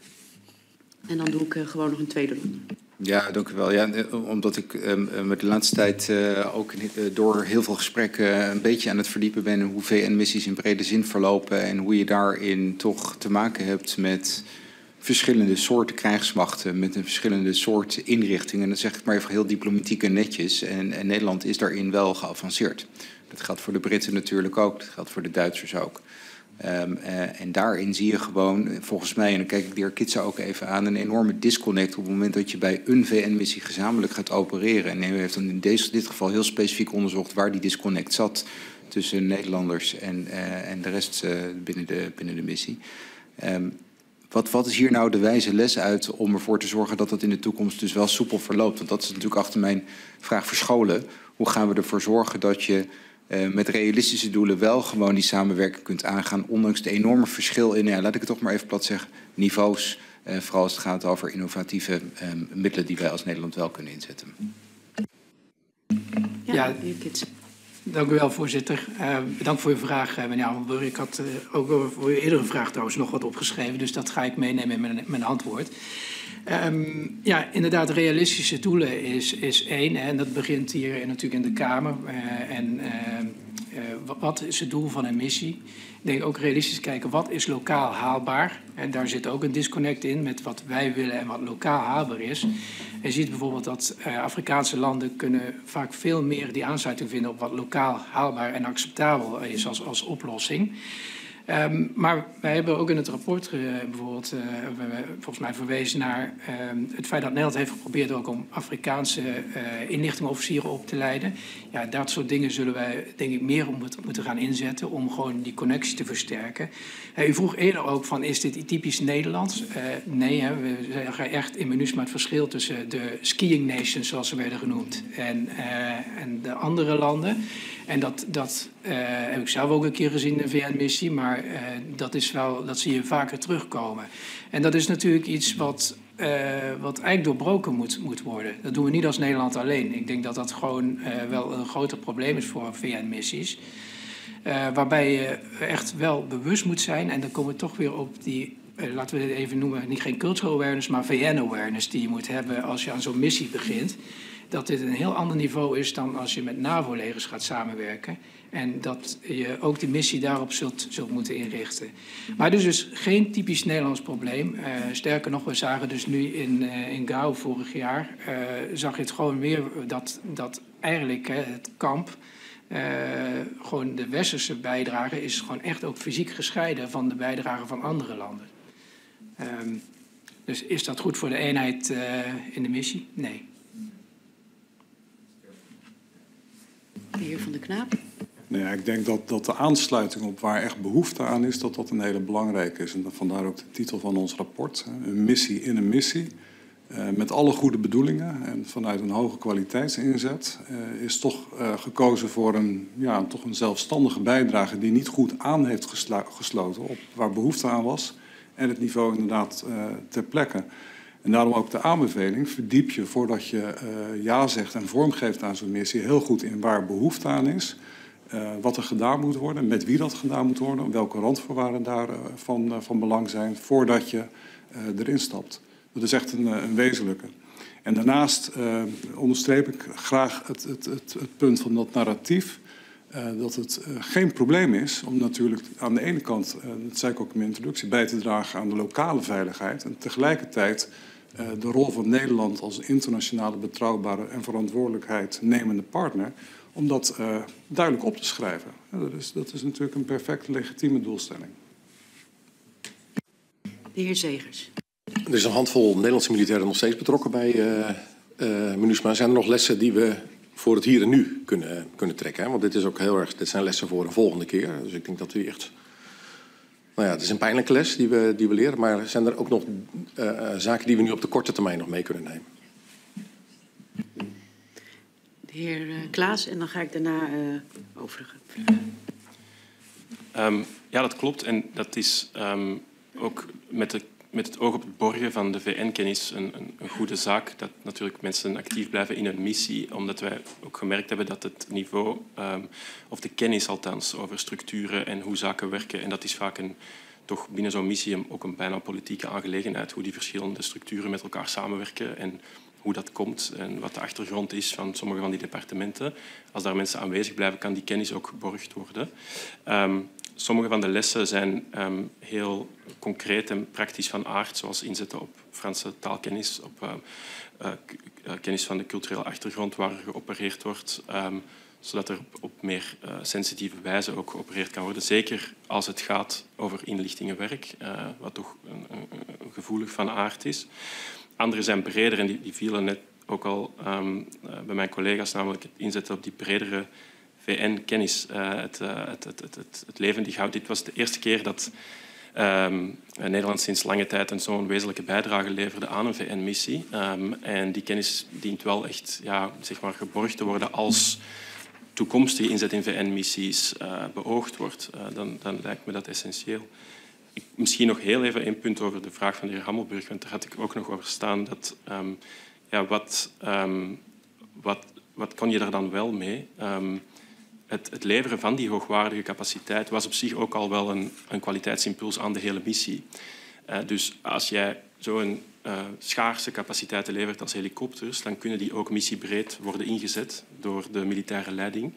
En dan doe ik uh, gewoon nog een tweede ronde. Ja, dank u wel. Ja, omdat ik uh, de laatste tijd ook door heel veel gesprekken een beetje aan het verdiepen ben hoe VN-missies in brede zin verlopen en hoe je daarin toch te maken hebt met verschillende soorten krijgsmachten met een verschillende soort inrichtingen. En dat zeg ik maar even heel diplomatiek en netjes. En, en, Nederland is daarin wel geavanceerd. Dat geldt voor de Britten natuurlijk ook, dat geldt voor de Duitsers ook. Um, uh, en daarin zie je gewoon, volgens mij, en dan kijk ik de heer Kitsa ook even aan, een enorme disconnect op het moment dat je bij een VN-missie gezamenlijk gaat opereren. En u heeft dan in deze, dit geval heel specifiek onderzocht waar die disconnect zat tussen Nederlanders en, uh, en de rest uh, binnen, de, binnen de missie. Um, wat, wat is hier nou de wijze les uit om ervoor te zorgen dat dat in de toekomst dus wel soepel verloopt? Want dat is natuurlijk achter mijn vraag verscholen. Hoe gaan we ervoor zorgen dat je uh, met realistische doelen wel gewoon die samenwerking kunt aangaan, ondanks de enorme verschil in, ja, laat ik het toch maar even plat zeggen, niveaus. Uh, vooral als het gaat over innovatieve uh, middelen die wij als Nederland wel kunnen inzetten. Ja, ja Dank u wel, voorzitter. Uh, bedankt voor uw vraag, uh, meneer Allenburg. Ik had uh, ook voor uw eerdere vraag trouwens nog wat opgeschreven, dus dat ga ik meenemen in mijn, antwoord. Um, ja, inderdaad, realistische doelen is, is één. Hè, en dat begint hier natuurlijk in de Kamer. en wat is het doel van een missie? Denk ook realistisch kijken, wat is lokaal haalbaar? En daar zit ook een disconnect in met wat wij willen en wat lokaal haalbaar is. Je ziet bijvoorbeeld dat uh, Afrikaanse landen kunnen vaak veel meer die aansluiting vinden op wat lokaal haalbaar en acceptabel is als, als oplossing. Um, maar wij hebben ook in het rapport uh, bijvoorbeeld, we, volgens mij verwezen naar uh, het feit dat Nederland heeft geprobeerd ook om Afrikaanse uh, inlichtingofficieren op te leiden. Ja, dat soort dingen zullen wij denk ik meer om moeten gaan inzetten om gewoon die connectie te versterken. u vroeg eerder ook van is dit typisch Nederlands? nee, hè, we zeggen echt in menus maar het verschil tussen de skiing nations zoals ze werden genoemd en, en de andere landen. En dat, dat uh, heb ik zelf ook een keer gezien in de VN-missie, maar uh, dat, is wel, dat zie je vaker terugkomen. En dat is natuurlijk iets wat, uh, wat eigenlijk doorbroken moet, moet worden. Dat doen we niet als Nederland alleen. Ik denk dat dat gewoon wel een groter probleem is voor VN-missies. waarbij je echt wel bewust moet zijn, en dan komen we toch weer op die laten we dit even noemen, niet geen cultural awareness, maar VN-awareness die je moet hebben als je aan zo'n missie begint dat dit een heel ander niveau is dan als je met NAVO-legers gaat samenwerken. En dat je ook de missie daarop zult, zult moeten inrichten. Maar dus is geen typisch Nederlands probleem. Uh, sterker nog, we zagen dus nu in, uh, in Gao vorig jaar, uh, zag je het gewoon weer dat, dat eigenlijk het kamp, gewoon de westerse bijdrage is gewoon echt ook fysiek gescheiden van de bijdrage van andere landen. Um, dus is dat goed voor de eenheid in de missie? Nee. De heer Van de Knaap. Nou ik denk dat, dat de aansluiting op waar echt behoefte aan is, dat dat een hele belangrijke is. En vandaar ook de titel van ons rapport. Een missie in een missie. Uh, met alle goede bedoelingen en vanuit een hoge kwaliteitsinzet uh, is toch uh, gekozen voor een, ja, toch een zelfstandige bijdrage die niet goed aan heeft gesloten op waar behoefte aan was en het niveau inderdaad ter plekke. En daarom ook de aanbeveling, verdiep je voordat je uh, ja zegt en vormgeeft aan zo'n missie heel goed in waar behoefte aan is. Uh, wat er gedaan moet worden, met wie dat gedaan moet worden, welke randvoorwaarden daarvan uh, van belang zijn voordat je erin stapt. Dat is echt een, een wezenlijke. En daarnaast onderstreep ik graag het, het, het, het, punt van dat narratief. dat het geen probleem is om natuurlijk aan de ene kant, dat zei ik ook in mijn introductie, bij te dragen aan de lokale veiligheid. En tegelijkertijd de rol van Nederland als internationale betrouwbare en verantwoordelijkheid nemende partner, om dat uh, duidelijk op te schrijven. Ja, dat, is, dat is natuurlijk een perfect legitieme doelstelling. De heer Zegers. Er is een handvol Nederlandse militairen nog steeds betrokken bij uh, uh, MINUSMA. Zijn er nog lessen die we voor het hier en nu kunnen, kunnen trekken? Hè? Want dit, is ook heel erg, dit zijn lessen voor een volgende keer. Dus ik denk dat we echt nou ja, het is een pijnlijke les die we, die we leren, maar zijn er ook nog uh, zaken die we nu op de korte termijn nog mee kunnen nemen? De heer uh, Klaas en dan ga ik daarna uh, overigen. Um, ja, dat klopt. En dat is um, ook met de met het oog op het borgen van de VN-kennis een, een, een, goede zaak. Dat natuurlijk mensen actief blijven in een missie, omdat wij ook gemerkt hebben dat het niveau, um, of de kennis althans, over structuren en hoe zaken werken, en dat is vaak een, toch binnen zo'n missie ook een bijna politieke aangelegenheid, hoe die verschillende structuren met elkaar samenwerken en hoe dat komt en wat de achtergrond is van sommige van die departementen. Als daar mensen aanwezig blijven, kan die kennis ook geborgd worden. Um, sommige van de lessen zijn um, heel concreet en praktisch van aard, zoals inzetten op Franse taalkennis, op uh, uh, kennis van de culturele achtergrond waar er geopereerd wordt, um, zodat er op, meer sensitieve wijze ook geopereerd kan worden. Zeker als het gaat over inlichtingenwerk, wat toch een, gevoelig van aard is. Andere zijn breder en die, die vielen net ook al um, bij mijn collega's, namelijk het inzetten op die bredere VN-kennis, het, uh, het, het, het, het, levendig houdt. Dit was de eerste keer dat um, Nederland sinds lange tijd een zo'n wezenlijke bijdrage leverde aan een VN-missie. Um, en die kennis dient wel echt ja, zeg maar geborgd te worden als toekomstige inzet in VN-missies uh, beoogd wordt. dan, dan lijkt me dat essentieel. Ik, misschien nog heel even één punt over de vraag van de heer Hammelburg, want daar had ik ook nog over staan. Dat, um, ja, wat, wat, wat kan je daar dan wel mee? Het, het, leveren van die hoogwaardige capaciteit was op zich ook al wel een, een kwaliteitsimpuls aan de hele missie. Uh, dus als jij zo'n uh, schaarse capaciteiten levert als helikopters, dan kunnen die ook missiebreed worden ingezet door de militaire leiding.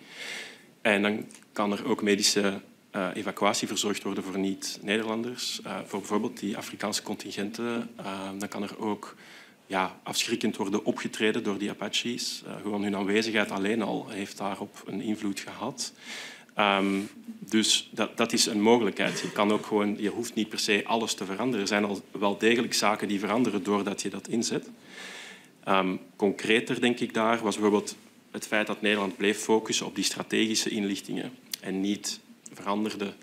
En dan kan er ook medische uh, evacuatie verzorgd worden voor niet-Nederlanders, voor bijvoorbeeld die Afrikaanse contingenten. dan kan er ook ja, afschrikkend worden opgetreden door die Apaches. Uh, gewoon hun aanwezigheid alleen al heeft daarop een invloed gehad. Um, dus dat, dat, is een mogelijkheid. Je, kan ook gewoon, je hoeft niet per se alles te veranderen. Er zijn al wel degelijk zaken die veranderen doordat je dat inzet. Um, concreter denk ik daar was bijvoorbeeld het feit dat Nederland bleef focussen op die strategische inlichtingen en niet veranderde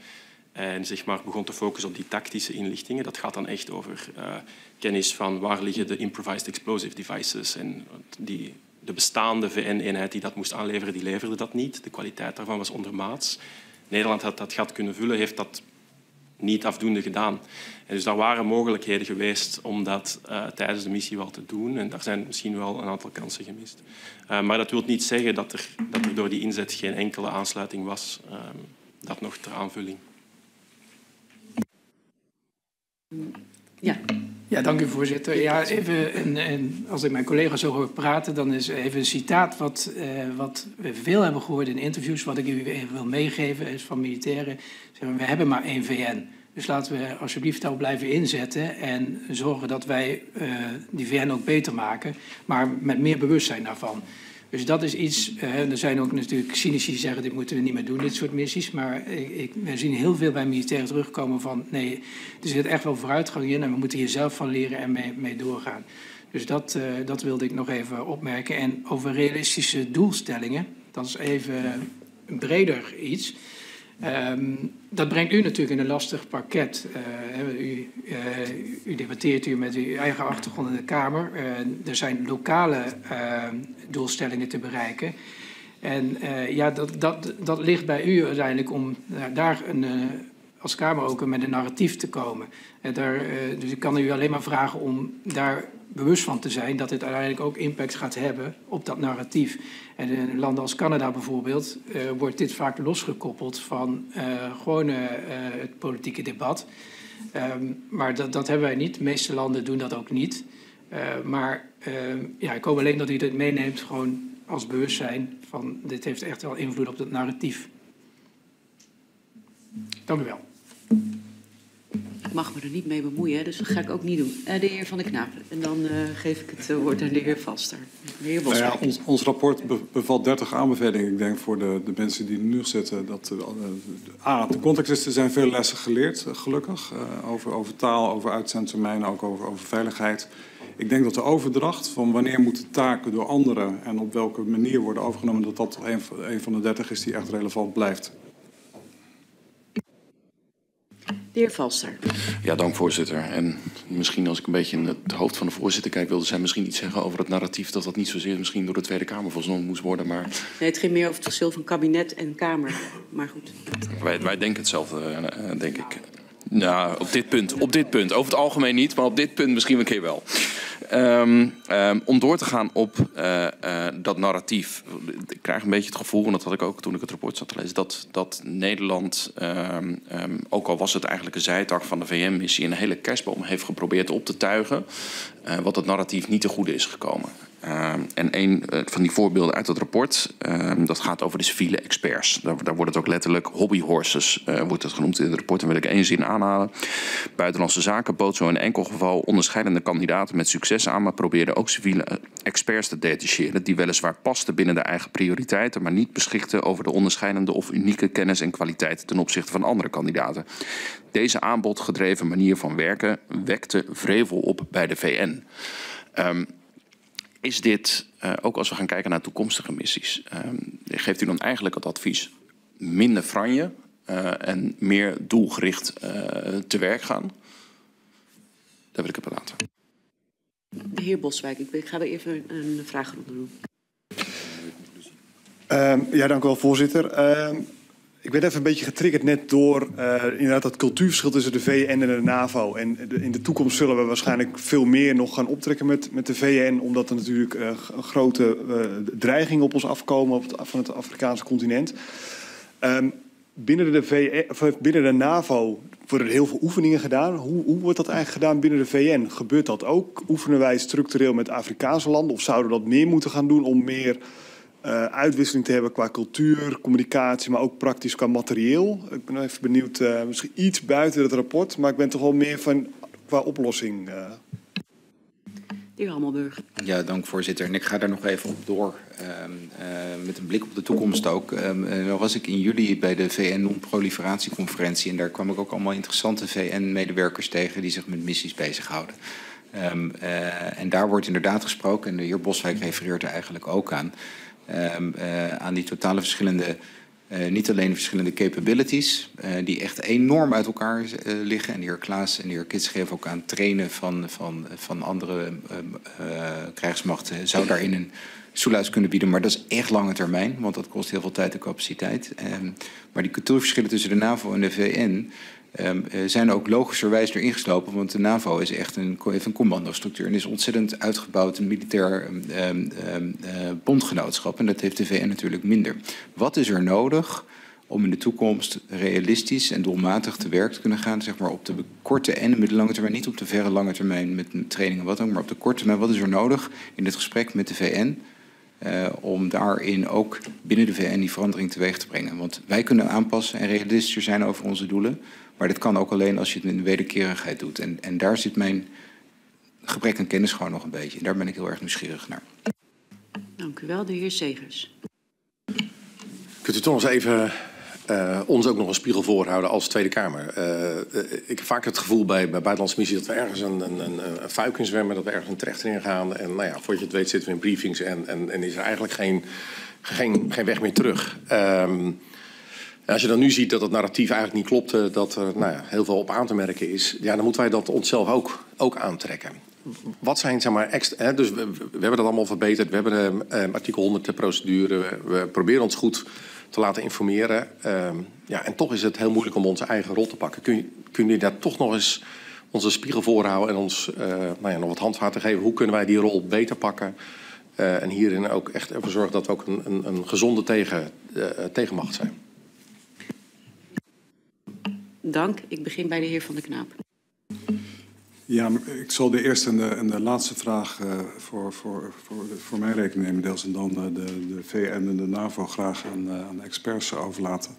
en maar, begon te focussen op die tactische inlichtingen. Dat gaat dan echt over uh, kennis van waar liggen de improvised explosive devices en die de bestaande VN-eenheid die dat moest aanleveren, die leverde dat niet. De kwaliteit daarvan was ondermaats. Nederland had dat gat kunnen vullen, heeft dat niet afdoende gedaan. En dus daar waren mogelijkheden geweest om dat uh, tijdens de missie wel te doen. En daar zijn misschien wel een aantal kansen gemist. Uh, maar dat wil niet zeggen dat er, dat er door die inzet geen enkele aansluiting was. Uh, dat nog ter aanvulling. Ja. Ja, dank u voorzitter. Ja, even, en, als ik mijn collega's zo hoor praten, dan is even een citaat wat, uh, wat we veel hebben gehoord in interviews, wat ik u even wil meegeven, is van militairen. We hebben maar één VN. Dus laten we alsjeblieft daarop blijven inzetten en zorgen dat wij uh, die VN ook beter maken, maar met meer bewustzijn daarvan. Dus dat is iets, uh, er zijn ook natuurlijk cynici die zeggen dit moeten we niet meer doen, dit soort missies. Maar ik, we zien heel veel bij militairen terugkomen van nee, er zit echt wel vooruitgang in en we moeten hier zelf van leren en mee, mee doorgaan. Dus dat, uh, dat wilde ik nog even opmerken. En over realistische doelstellingen, dat is even breder iets. Um, dat brengt u natuurlijk in een lastig pakket. Uh, u, uh, u, debatteert hier met uw eigen achtergrond in de Kamer. Uh, er zijn lokale doelstellingen te bereiken. En ja, dat, dat, dat ligt bij u uiteindelijk om daar een, als Kamer ook met een narratief te komen. Daar, dus ik kan u alleen maar vragen om daar bewust van te zijn dat dit uiteindelijk ook impact gaat hebben op dat narratief. En in landen als Canada bijvoorbeeld uh, wordt dit vaak losgekoppeld van uh, gewoon uh, het politieke debat. Um, maar dat, dat hebben wij niet. De meeste landen doen dat ook niet. maar ja, ik hoop alleen dat u dit meeneemt gewoon als bewustzijn van dit heeft echt wel invloed op het narratief. Dank u wel. Ik mag me er niet mee bemoeien, dus dat ga ik ook niet doen. Uh, de heer Van der Knaap. En dan uh, geef ik het uh, woord aan de heer Vaster. De heer nou ja, ons, ons, rapport bevat 30 aanbevelingen. Ik denk voor de, de mensen die er nu zitten dat A, de context is, er zijn veel lessen geleerd, gelukkig. over, over taal, over uitzendtermijnen, ook over, over veiligheid. Ik denk dat de overdracht van wanneer moeten taken door anderen en op welke manier worden overgenomen, dat dat een, een van de 30 is die echt relevant blijft. De heer Valster. Ja, dank voorzitter. En misschien als ik een beetje in het hoofd van de voorzitter kijk... wilde zij misschien iets zeggen over het narratief... dat dat niet zozeer misschien door de Tweede Kamer volgens moest worden, maar... Nee, het ging meer over het verschil van kabinet en Kamer. Maar goed. Wij, wij denken hetzelfde, uh, denk ik. Nou, op dit punt. Op dit punt. Over het algemeen niet, maar op dit punt misschien een keer wel. Um, um, om door te gaan op uh, uh, dat narratief. Ik krijg een beetje het gevoel, en dat had ik ook toen ik het rapport zat te lezen, dat, dat Nederland, um, ook al was het eigenlijk een zijtak van de VN-missie, een hele kerstboom heeft geprobeerd op te tuigen. Uh, wat het narratief niet te goede is gekomen. Uh, en een uh, van die voorbeelden uit het rapport, uh, dat gaat over de civiele experts. Daar, wordt het ook letterlijk hobbyhorses, uh, wordt het genoemd in het rapport. Dan wil ik één zin aanhalen. Buitenlandse Zaken bood zo in enkel geval onderscheidende kandidaten met succes aan, maar probeerde ook civiele experts te detacheren, die weliswaar pasten binnen de eigen prioriteiten, maar niet beschikten over de onderscheidende of unieke kennis en kwaliteiten ten opzichte van andere kandidaten. Deze aanbodgedreven manier van werken wekte vrevel op bij de VN. Um, is dit, uh, ook als we gaan kijken naar toekomstige missies, uh, geeft u dan eigenlijk het advies minder franje uh, en meer doelgericht te werk gaan? Daar wil ik het bij laten. De heer Boswijk, ik, ga er even een vraag rond doen. Um, ja, dank u wel, voorzitter. Ik werd even een beetje getriggerd net door uh, inderdaad dat cultuurverschil tussen de VN en de NAVO. En in de toekomst zullen we waarschijnlijk veel meer nog gaan optrekken met, met de VN, omdat er natuurlijk een grote uh, dreigingen op ons afkomen van het Afrikaanse continent. Um, binnen, de VN, binnen de NAVO worden er heel veel oefeningen gedaan. Hoe, hoe wordt dat eigenlijk gedaan binnen de VN? Gebeurt dat ook? Oefenen wij structureel met Afrikaanse landen of zouden we dat meer moeten gaan doen om meer uh, uitwisseling te hebben qua cultuur, communicatie, maar ook praktisch qua materieel. Ik ben even benieuwd, uh, misschien iets buiten het rapport, maar ik ben toch wel meer van qua oplossing. Uh. De heer Hammelburg. Ja, dank voorzitter. En ik ga daar nog even op door, met een blik op de toekomst ook. Uh, was ik in juli bij de VN Non-proliferatieconferentie en daar kwam ik ook allemaal interessante VN-medewerkers tegen die zich met missies bezighouden. Um, uh, en daar wordt inderdaad gesproken, en de heer Boswijk refereert er eigenlijk ook aan, um, aan die totale verschillende Uh, niet alleen de verschillende capabilities, uh, die echt enorm uit elkaar liggen. En de heer Klaas en de heer Kits geven ook aan trainen van, van, van andere krijgsmachten. Zou daarin een soeluis kunnen bieden, maar dat is echt lange termijn, want dat kost heel veel tijd en capaciteit. Um, maar die cultuurverschillen tussen de NAVO en de VN um, zijn ook logischerwijs erin geslopen, want de NAVO is echt een, heeft een commandostructuur en is ontzettend uitgebouwd een militair um, um, uh, bondgenootschap. En dat heeft de VN natuurlijk minder. Wat is er nodig om in de toekomst realistisch en doelmatig te werk te kunnen gaan, zeg maar op de korte en de middellange termijn, niet op de verre lange termijn met trainingen wat ook, maar op de korte termijn, wat is er nodig in dit gesprek met de VN uh, om daarin ook binnen de VN die verandering teweeg te brengen. Want wij kunnen aanpassen en realistischer zijn over onze doelen. Maar dit kan ook alleen als je het in wederkerigheid doet. En, en daar zit mijn gebrek aan kennis gewoon nog een beetje. En daar ben ik heel erg nieuwsgierig naar. Dank u wel, de heer Segers. Kunt u toch eens even uh, ons ook nog een spiegel voorhouden als Tweede Kamer. Uh, ik heb vaak het gevoel bij, bij buitenlandse missies dat we ergens een, een, een, een fuik in zwemmen, dat we ergens een trechter in gaan. En nou ja, voordat je het weet zitten we in briefings en, en, en is er eigenlijk geen, geen, geen weg meer terug. Um, als je dan nu ziet dat het narratief eigenlijk niet klopt, dat er nou ja, heel veel op aan te merken is, ja, dan moeten wij dat onszelf ook, ook aantrekken. Wat zijn zeg maar. Hè, dus we, we, hebben dat allemaal verbeterd. We hebben uh, artikel 100 de procedure. We, proberen ons goed te laten informeren. Uh, ja, en toch is het heel moeilijk om onze eigen rol te pakken. Kun je, kun je daar toch nog eens onze spiegel voorhouden en ons uh, nou ja, nog wat handvaten geven? Hoe kunnen wij die rol beter pakken? En hierin ook echt ervoor zorgen dat we ook een, een, een gezonde tegen, tegenmacht zijn. Dank. Ik begin bij de heer Van der Knaap. Ja, ik zal de eerste en de, en de laatste vraag uh, voor, voor, voor, voor mijn rekening nemen, deels. En dan uh, de, de VN en de NAVO graag aan, uh, aan de experts overlaten.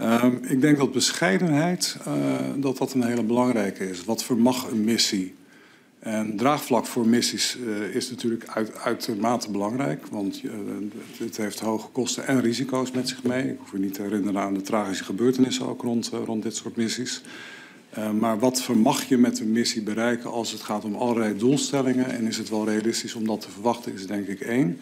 Um, ik denk dat bescheidenheid dat dat een hele belangrijke is. Wat vermag een missie? En draagvlak voor missies is natuurlijk uit, uitermate belangrijk. Want het heeft hoge kosten en risico's met zich mee. Ik hoef u niet te herinneren aan de tragische gebeurtenissen ook rond, rond dit soort missies. Uh, maar wat vermag je met een missie bereiken als het gaat om allerlei doelstellingen? En is het wel realistisch om dat te verwachten, is denk ik één.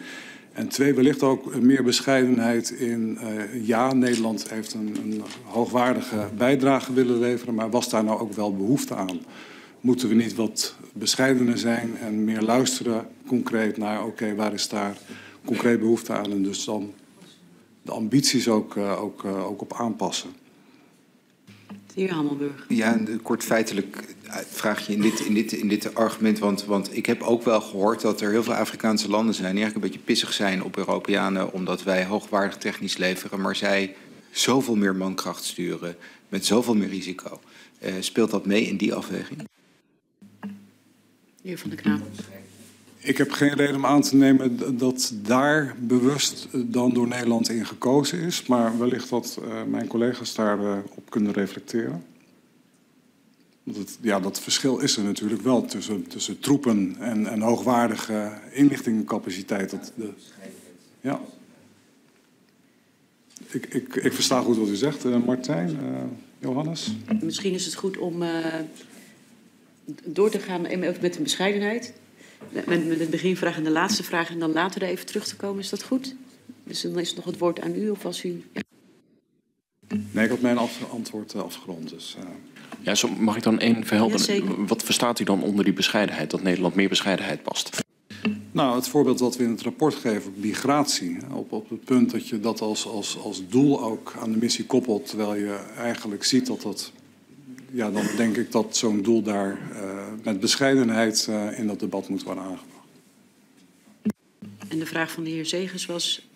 En twee, wellicht ook meer bescheidenheid in... Uh, ja, Nederland heeft een, een, hoogwaardige bijdrage willen leveren... maar was daar nou ook wel behoefte aan? Moeten we niet wat bescheidener zijn en meer luisteren concreet naar... oké, okay, waar is daar concreet behoefte aan? En dus dan de ambities ook, uh, ook, ook op aanpassen. De heer Hammelburg. Ja, kort feitelijk vraag je in dit, in dit, in dit argument. Want, want ik heb ook wel gehoord dat er heel veel Afrikaanse landen zijn... die eigenlijk een beetje pissig zijn op Europeanen... omdat wij hoogwaardig technisch leveren... maar zij zoveel meer mankracht sturen met zoveel meer risico. Uh, speelt dat mee in die afweging? De heer Van der Knaap. Ik heb geen reden om aan te nemen dat daar bewust dan door Nederland in gekozen is. Maar wellicht dat uh, mijn collega's daarop uh, op kunnen reflecteren. Want het, ja, dat verschil is er natuurlijk wel tussen, tussen troepen en, en hoogwaardige inlichtingencapaciteit. Dat de, ja. Ik, ik, ik versta goed wat u zegt, uh, Martijn, Johannes. Misschien is het goed om door te gaan met een bescheidenheid. Met, met het beginvraag en de laatste vraag en dan later even terug te komen. Is dat goed? Dus dan is het nog het woord aan u of als u... Ja. Nee, ik had mijn antwoord afgerond. Dus, uh... Ja, zo mag ik dan één verhelderen? Ja, Wat verstaat u dan onder die bescheidenheid? Dat Nederland meer bescheidenheid past? Nou, het voorbeeld wat we in het rapport geven, migratie. Op, op het punt dat je dat als, als, als doel ook aan de missie koppelt... terwijl je eigenlijk ziet dat dat ja, dan denk ik dat zo'n doel daar uh, met bescheidenheid uh, in dat debat moet worden aangebracht. En de vraag van de heer Zegers was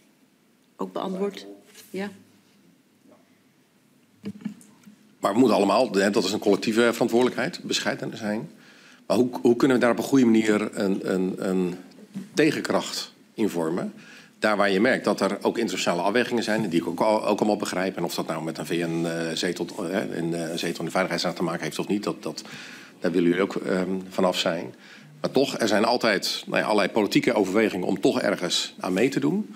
ook beantwoord? Ja. Maar we moeten allemaal, dat is een collectieve verantwoordelijkheid, bescheiden zijn. Maar hoe, hoe kunnen we daar op een goede manier een, een, een tegenkracht in vormen? Daar waar je merkt dat er ook internationale afwegingen zijn, die ik ook, ook allemaal begrijp. En of dat nou met een VN-zetel in, uh, zetel in de Veiligheidsraad te maken heeft of niet, dat, dat, daar willen jullie ook um, vanaf zijn. Maar toch, er zijn altijd nou ja, allerlei politieke overwegingen om toch ergens aan mee te doen.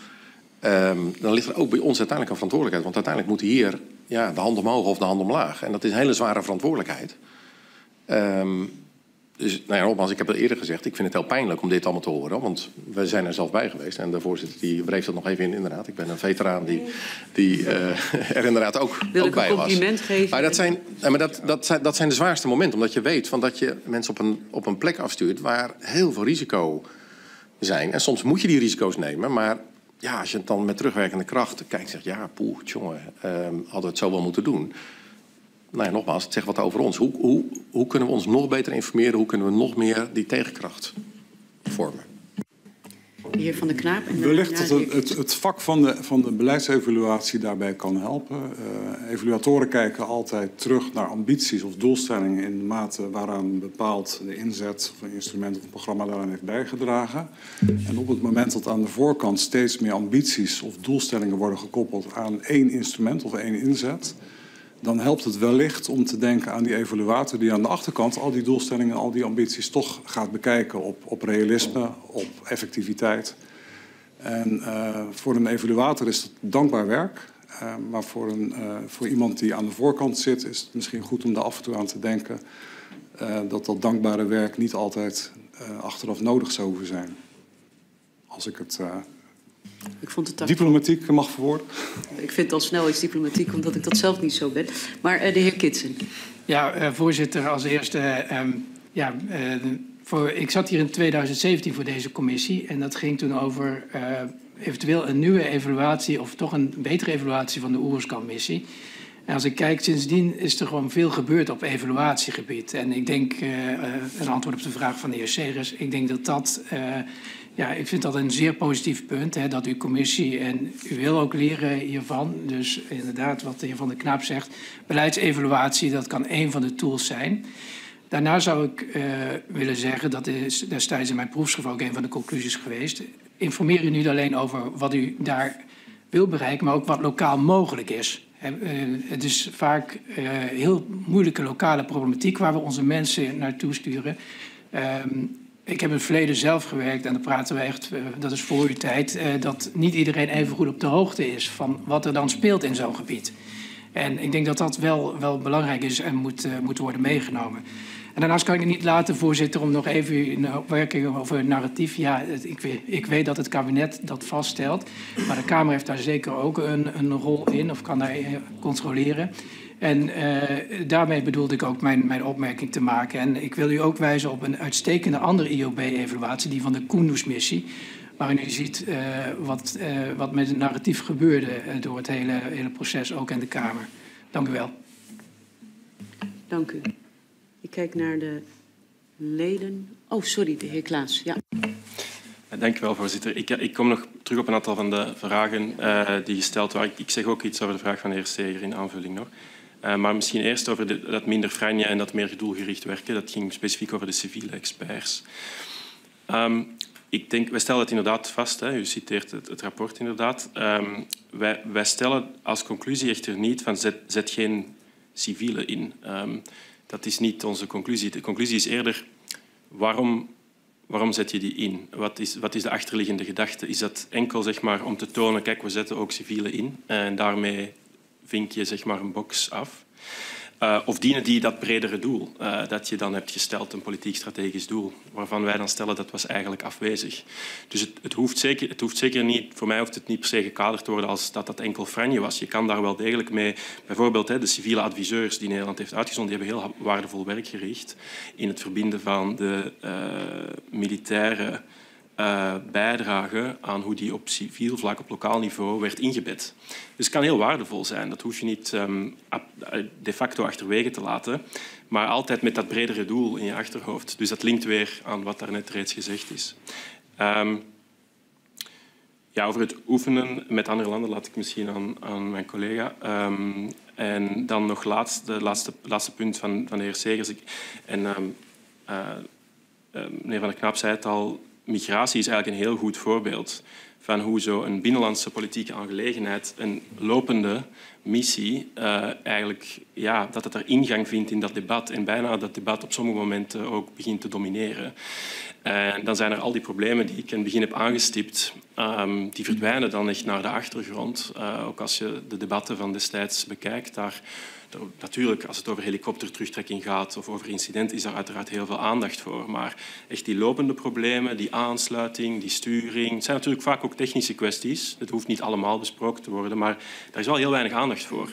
Um, dan ligt er ook bij ons uiteindelijk een verantwoordelijkheid. Want uiteindelijk moet hier ja, de hand omhoog of de hand omlaag. En dat is een hele zware verantwoordelijkheid. Um, dus nou ja, nogmaals, ik heb het eerder gezegd, ik vind het heel pijnlijk om dit allemaal te horen. Want we zijn er zelf bij geweest. En de voorzitter die wreef dat nog even in, inderdaad. Ik ben een veteraan die, die uh, <laughs> er inderdaad ook, Wil ook ik bij een was. compliment geven? Maar, dat zijn, maar dat, dat, zijn, dat zijn de zwaarste momenten. Omdat je weet van dat je mensen op een, op een plek afstuurt waar heel veel risico zijn. En soms moet je die risico's nemen. Maar ja, als je het dan met terugwerkende kracht kijkt en zegt... ja, poeh, jongen, uh, hadden we het zo wel moeten doen nou ja, nogmaals, het zegt wat over ons. Hoe, hoe, hoe kunnen we ons nog beter informeren? Hoe kunnen we nog meer die tegenkracht vormen? De heer Van der Knaap. En Wellicht dat het, het, het, vak van de, van de beleidsevaluatie daarbij kan helpen. Uh, evaluatoren kijken altijd terug naar ambities of doelstellingen in de mate waaraan bepaald de inzet of een instrument of een programma daaraan heeft bijgedragen. En op het moment dat aan de voorkant steeds meer ambities of doelstellingen worden gekoppeld aan één instrument of één inzet, dan helpt het wellicht om te denken aan die evaluator die aan de achterkant al die doelstellingen, al die ambities toch gaat bekijken op, op realisme, op effectiviteit. En uh, voor een evaluator is dat dankbaar werk. Uh, maar voor, een, uh, voor iemand die aan de voorkant zit, is het misschien goed om daar af en toe aan te denken dat dat dankbare werk niet altijd achteraf nodig zou hoeven zijn. Als ik het ik vond het diplomatiek mag verwoorden. Ik vind het al snel iets diplomatiek, omdat ik dat zelf niet zo ben. Maar uh, de heer Kitsen. Ja, uh, voorzitter, als eerste. Uh, ja, voor, ik zat hier in 2017 voor deze commissie. En dat ging toen over eventueel een nieuwe evaluatie. of toch een betere evaluatie van de Oerskan-missie. Als ik kijk, sindsdien is er gewoon veel gebeurd op evaluatiegebied. En ik denk, een antwoord op de vraag van de heer Segers. ik denk dat dat ja, ik vind dat een zeer positief punt, hè, dat uw commissie en u wil ook leren hiervan. Dus inderdaad, wat de heer Van der Knaap zegt, beleidsevaluatie, dat kan één van de tools zijn. Daarna zou ik uh, willen zeggen, dat is destijds in mijn proefschrift ook een van de conclusies geweest. Informeer u niet alleen over wat u daar wil bereiken, maar ook wat lokaal mogelijk is. Uh, het is vaak uh, heel moeilijke lokale problematiek waar we onze mensen naartoe sturen. Um, ik heb in het verleden zelf gewerkt en dan praten we echt, uh, dat is voor uw tijd, dat niet iedereen even goed op de hoogte is van wat er dan speelt in zo'n gebied. En ik denk dat dat wel, wel belangrijk is en moet, moet worden meegenomen. En daarnaast kan ik het niet laten, voorzitter, om nog even een opmerking over het narratief. Ja, ik, weet, ik weet dat het kabinet dat vaststelt, maar de Kamer heeft daar zeker ook een, een rol in of kan daar controleren. En uh, daarmee bedoelde ik ook mijn, mijn opmerking te maken. En ik wil u ook wijzen op een uitstekende andere IOB-evaluatie, die van de Kunduz-missie. Waarin u ziet wat, wat met het narratief gebeurde door het hele, hele proces, ook in de Kamer. Dank u wel. Dank u. Ik kijk naar de leden. Oh, sorry, de heer Klaas. Ja. Dank u wel, voorzitter. Ik, ik, kom nog terug op een aantal van de vragen uh, die gesteld waren. Ik, zeg ook iets over de vraag van de heer Steger in aanvulling nog. Uh, maar misschien eerst over dat minder franje en dat meer doelgericht werken. Dat ging specifiek over de civiele experts. Um, ik denk, wij stellen het inderdaad vast, hè, u citeert het, het rapport inderdaad. Um, wij, wij, stellen als conclusie echter niet van zet, zet geen civiele in. Um, dat is niet onze conclusie. De conclusie is eerder waarom, waarom zet je die in? Wat is, wat is de achterliggende gedachte? Is dat enkel zeg maar, om te tonen, kijk, we zetten ook civielen in en daarmee vink je zeg maar, een box af? Uh, of dienen die dat bredere doel uh, dat je dan hebt gesteld, een politiek-strategisch doel, waarvan wij dan stellen dat was eigenlijk afwezig. Dus het, het, hoeft zeker, het hoeft zeker niet, voor mij hoeft het niet per se gekaderd te worden als dat dat enkel franje was. Je kan daar wel degelijk mee, bijvoorbeeld hè, de civiele adviseurs die Nederland heeft uitgezonden, die hebben heel waardevol werk gericht in het verbinden van de uh, militaire uh, bijdragen aan hoe die op civiel vlak, op lokaal niveau, werd ingebed. Dus het kan heel waardevol zijn. Dat hoef je niet um, de facto achterwege te laten, maar altijd met dat bredere doel in je achterhoofd. Dus dat linkt weer aan wat daarnet reeds gezegd is. Um, ja, over het oefenen met andere landen laat ik misschien aan, aan mijn collega. Um, en dan nog laatst, de laatste, laatste punt van, van de heer Segers. En uh, meneer Van der Knaap zei het al, migratie is eigenlijk een heel goed voorbeeld. van hoe zo een binnenlandse politieke aangelegenheid een lopende missie uh, eigenlijk ja, dat het er ingang vindt in dat debat en bijna dat debat op sommige momenten ook begint te domineren. En dan zijn er al die problemen die ik in het begin heb aangestipt, um, die verdwijnen dan echt naar de achtergrond. Uh, ook als je de debatten van destijds bekijkt, daar Natuurlijk, als het over helikopterterugtrekking gaat of over incident, is daar uiteraard heel veel aandacht voor. Maar echt die lopende problemen, die aansluiting, die sturing, het zijn natuurlijk vaak ook technische kwesties. Het hoeft niet allemaal besproken te worden, maar daar is wel heel weinig aandacht voor.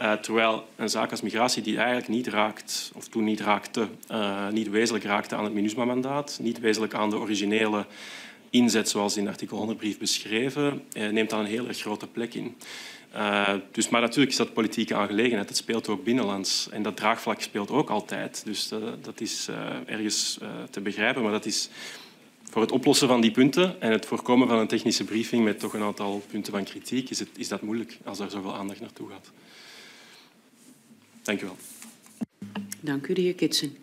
Uh, terwijl een zaak als migratie die eigenlijk niet raakt, of toen niet raakte, uh, niet wezenlijk raakte aan het MINUSMA-mandaat, niet wezenlijk aan de originele inzet zoals in artikel 100-brief beschreven, uh, neemt dan een hele grote plek in. Uh, dus, maar natuurlijk is dat politieke aangelegenheid. Het speelt ook binnenlands. En dat draagvlak speelt ook altijd. Dus uh, dat is uh, ergens te begrijpen. Maar dat is voor het oplossen van die punten en het voorkomen van een technische briefing met toch een aantal punten van kritiek, is, het, is dat moeilijk als er zoveel aandacht naartoe gaat. Dank u wel. Dank u, de heer Kitsen.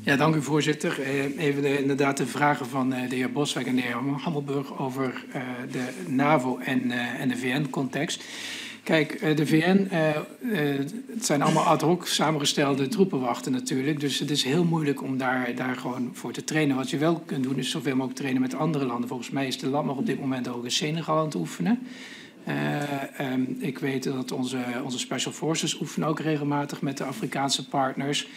Ja, dank u, voorzitter. Even de, inderdaad de vragen van de heer Boswijk en de heer Hammelburg over de NAVO en, en de VN-context. Kijk, eh, de VN, het zijn allemaal ad hoc samengestelde troepenwachten natuurlijk. Dus het is heel moeilijk om daar, daar gewoon voor te trainen. Wat je wel kunt doen is zoveel mogelijk trainen met andere landen. Volgens mij is de land nog op dit moment ook in Senegal aan het oefenen. Um, ik weet dat onze, onze special forces oefenen ook regelmatig met de Afrikaanse partners.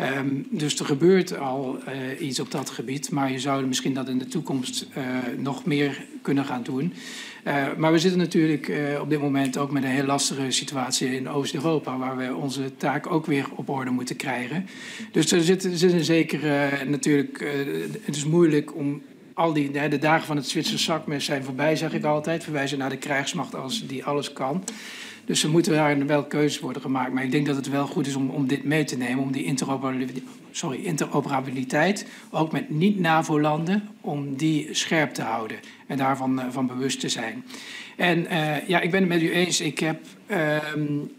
Um, dus er gebeurt al uh, iets op dat gebied, maar je zou misschien dat in de toekomst uh, nog meer kunnen gaan doen. Uh, maar we zitten natuurlijk op dit moment ook met een heel lastige situatie in Oost-Europa, waar we onze taak ook weer op orde moeten krijgen. Dus er zit, zit een zekere, natuurlijk, het is moeilijk om al die, de dagen van het Zwitserse zakmes zijn voorbij, zeg ik altijd. Verwijzen naar de krijgsmacht als die alles kan. Dus er moeten daar wel keuzes worden gemaakt. Maar ik denk dat het wel goed is om, om dit mee te nemen, om die interoperabiliteit, sorry, interoperabiliteit, ook met niet-NAVO-landen, om die scherp te houden en daarvan uh, van bewust te zijn. En uh, ja, ik ben het met u eens. Ik heb, uh,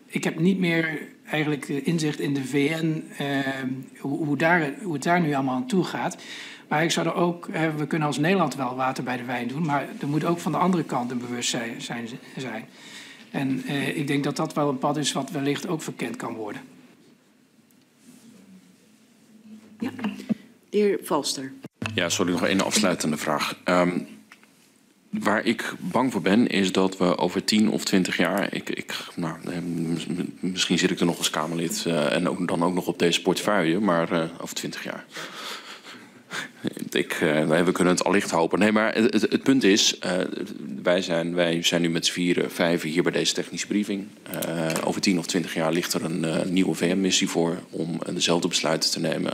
ik heb niet meer eigenlijk inzicht in de VN, ehm, hoe, hoe, daar, hoe het daar nu allemaal aan toe gaat. Maar ik zou er ook, we kunnen als Nederland wel water bij de wijn doen, maar er moet ook van de andere kant een bewustzijn zijn. En uh, ik denk dat dat wel een pad is wat wellicht ook verkend kan worden. Ja, de heer Valster. Ja, sorry, nog één afsluitende vraag. Um, waar ik bang voor ben, is dat we over tien of twintig jaar... Ik, ik, nou, eh, misschien zit ik er nog als Kamerlid uh, en ook, dan ook nog op deze portefeuille... maar uh, over twintig jaar ik, uh, we kunnen het allicht hopen. Nee, maar het, het punt is, uh, wij, zijn, wij zijn nu met z'n vieren, vijven hier bij deze technische briefing. Over tien of twintig jaar ligt er een nieuwe VM-missie voor om dezelfde besluiten te nemen.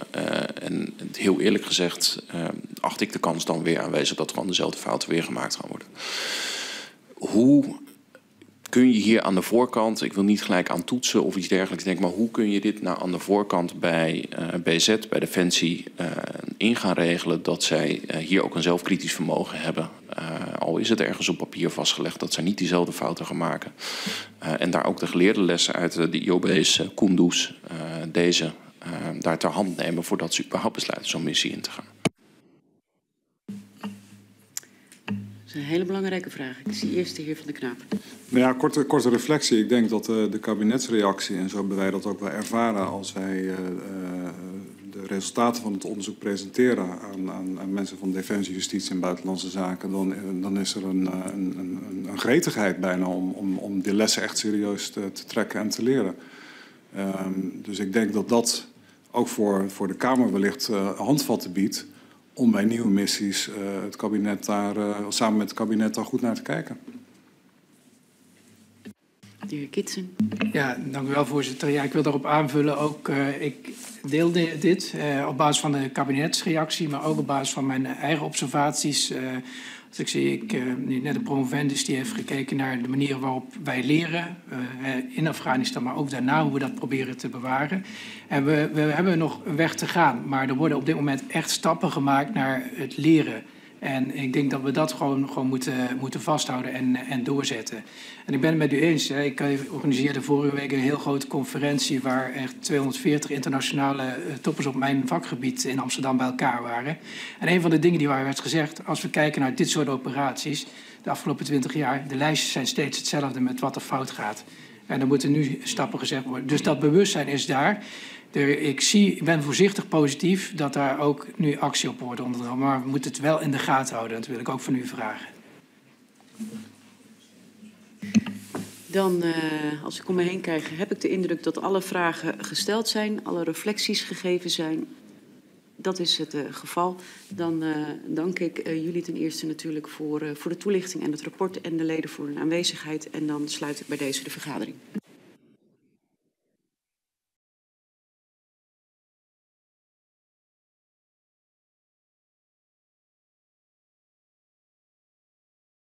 en heel eerlijk gezegd acht ik de kans dan weer aanwezig dat gewoon dezelfde fouten weer gemaakt gaan worden. Hoe kun je hier aan de voorkant, ik wil niet gelijk aan toetsen of iets dergelijks denken, maar hoe kun je dit nou aan de voorkant bij uh, BZ, bij Defensie, uh, in gaan regelen dat zij uh, hier ook een zelfkritisch vermogen hebben? al is het ergens op papier vastgelegd dat zij niet diezelfde fouten gaan maken. en daar ook de geleerde lessen uit de IOB's, Kunduz, deze, daar ter hand nemen voordat ze überhaupt besluiten zo'n missie in te gaan. Dat is een hele belangrijke vraag. Ik zie eerst de heer Van de Knaap. Nou ja, korte, korte reflectie. Ik denk dat uh, de kabinetsreactie, en zo hebben wij dat ook wel ervaren als wij uh, uh, de resultaten van het onderzoek presenteren aan, aan, aan, mensen van Defensie, Justitie en Buitenlandse Zaken, dan, dan is er een, een, een, een gretigheid bijna om, om, om die lessen echt serieus te, te trekken en te leren. Um, dus ik denk dat dat ook voor, voor de Kamer wellicht handvatten biedt om bij nieuwe missies uh, het kabinet daar, uh, samen met het kabinet daar goed naar te kijken. De heer Kitsen. Ja, dank u wel, voorzitter. Ja, ik wil daarop aanvullen ook. Uh, ik deel dit op basis van de kabinetsreactie, maar ook op basis van mijn eigen observaties als ik zie, ik, uh, net een promovendus die heeft gekeken naar de manier waarop wij leren uh, in Afghanistan, maar ook daarna hoe we dat proberen te bewaren. En we, we hebben nog een weg te gaan, maar er worden op dit moment echt stappen gemaakt naar het leren En ik denk dat we dat gewoon, gewoon moeten, moeten vasthouden en, en doorzetten. En ik ben het met u eens. Hè. Ik organiseerde vorige week een heel grote conferentie waar echt 240 internationale eh, toppers op mijn vakgebied in Amsterdam bij elkaar waren. En een van de dingen die waar werd gezegd, als we kijken naar dit soort operaties, de afgelopen 20 jaar, de lijstjes zijn steeds hetzelfde met wat er fout gaat. En er moeten nu stappen gezet worden. Dus dat bewustzijn is daar. Er, ik, zie, ben voorzichtig positief dat daar ook nu actie op wordt ondernomen. Maar we moeten het wel in de gaten houden. Dat wil ik ook van u vragen. Dan, uh, als ik om me heen kijk, heb ik de indruk dat alle vragen gesteld zijn, alle reflecties gegeven zijn. Dat is het uh, geval. Dan uh, dank ik jullie ten eerste natuurlijk voor, voor de toelichting en het rapport en de leden voor hun aanwezigheid. En dan sluit ik bij deze de vergadering.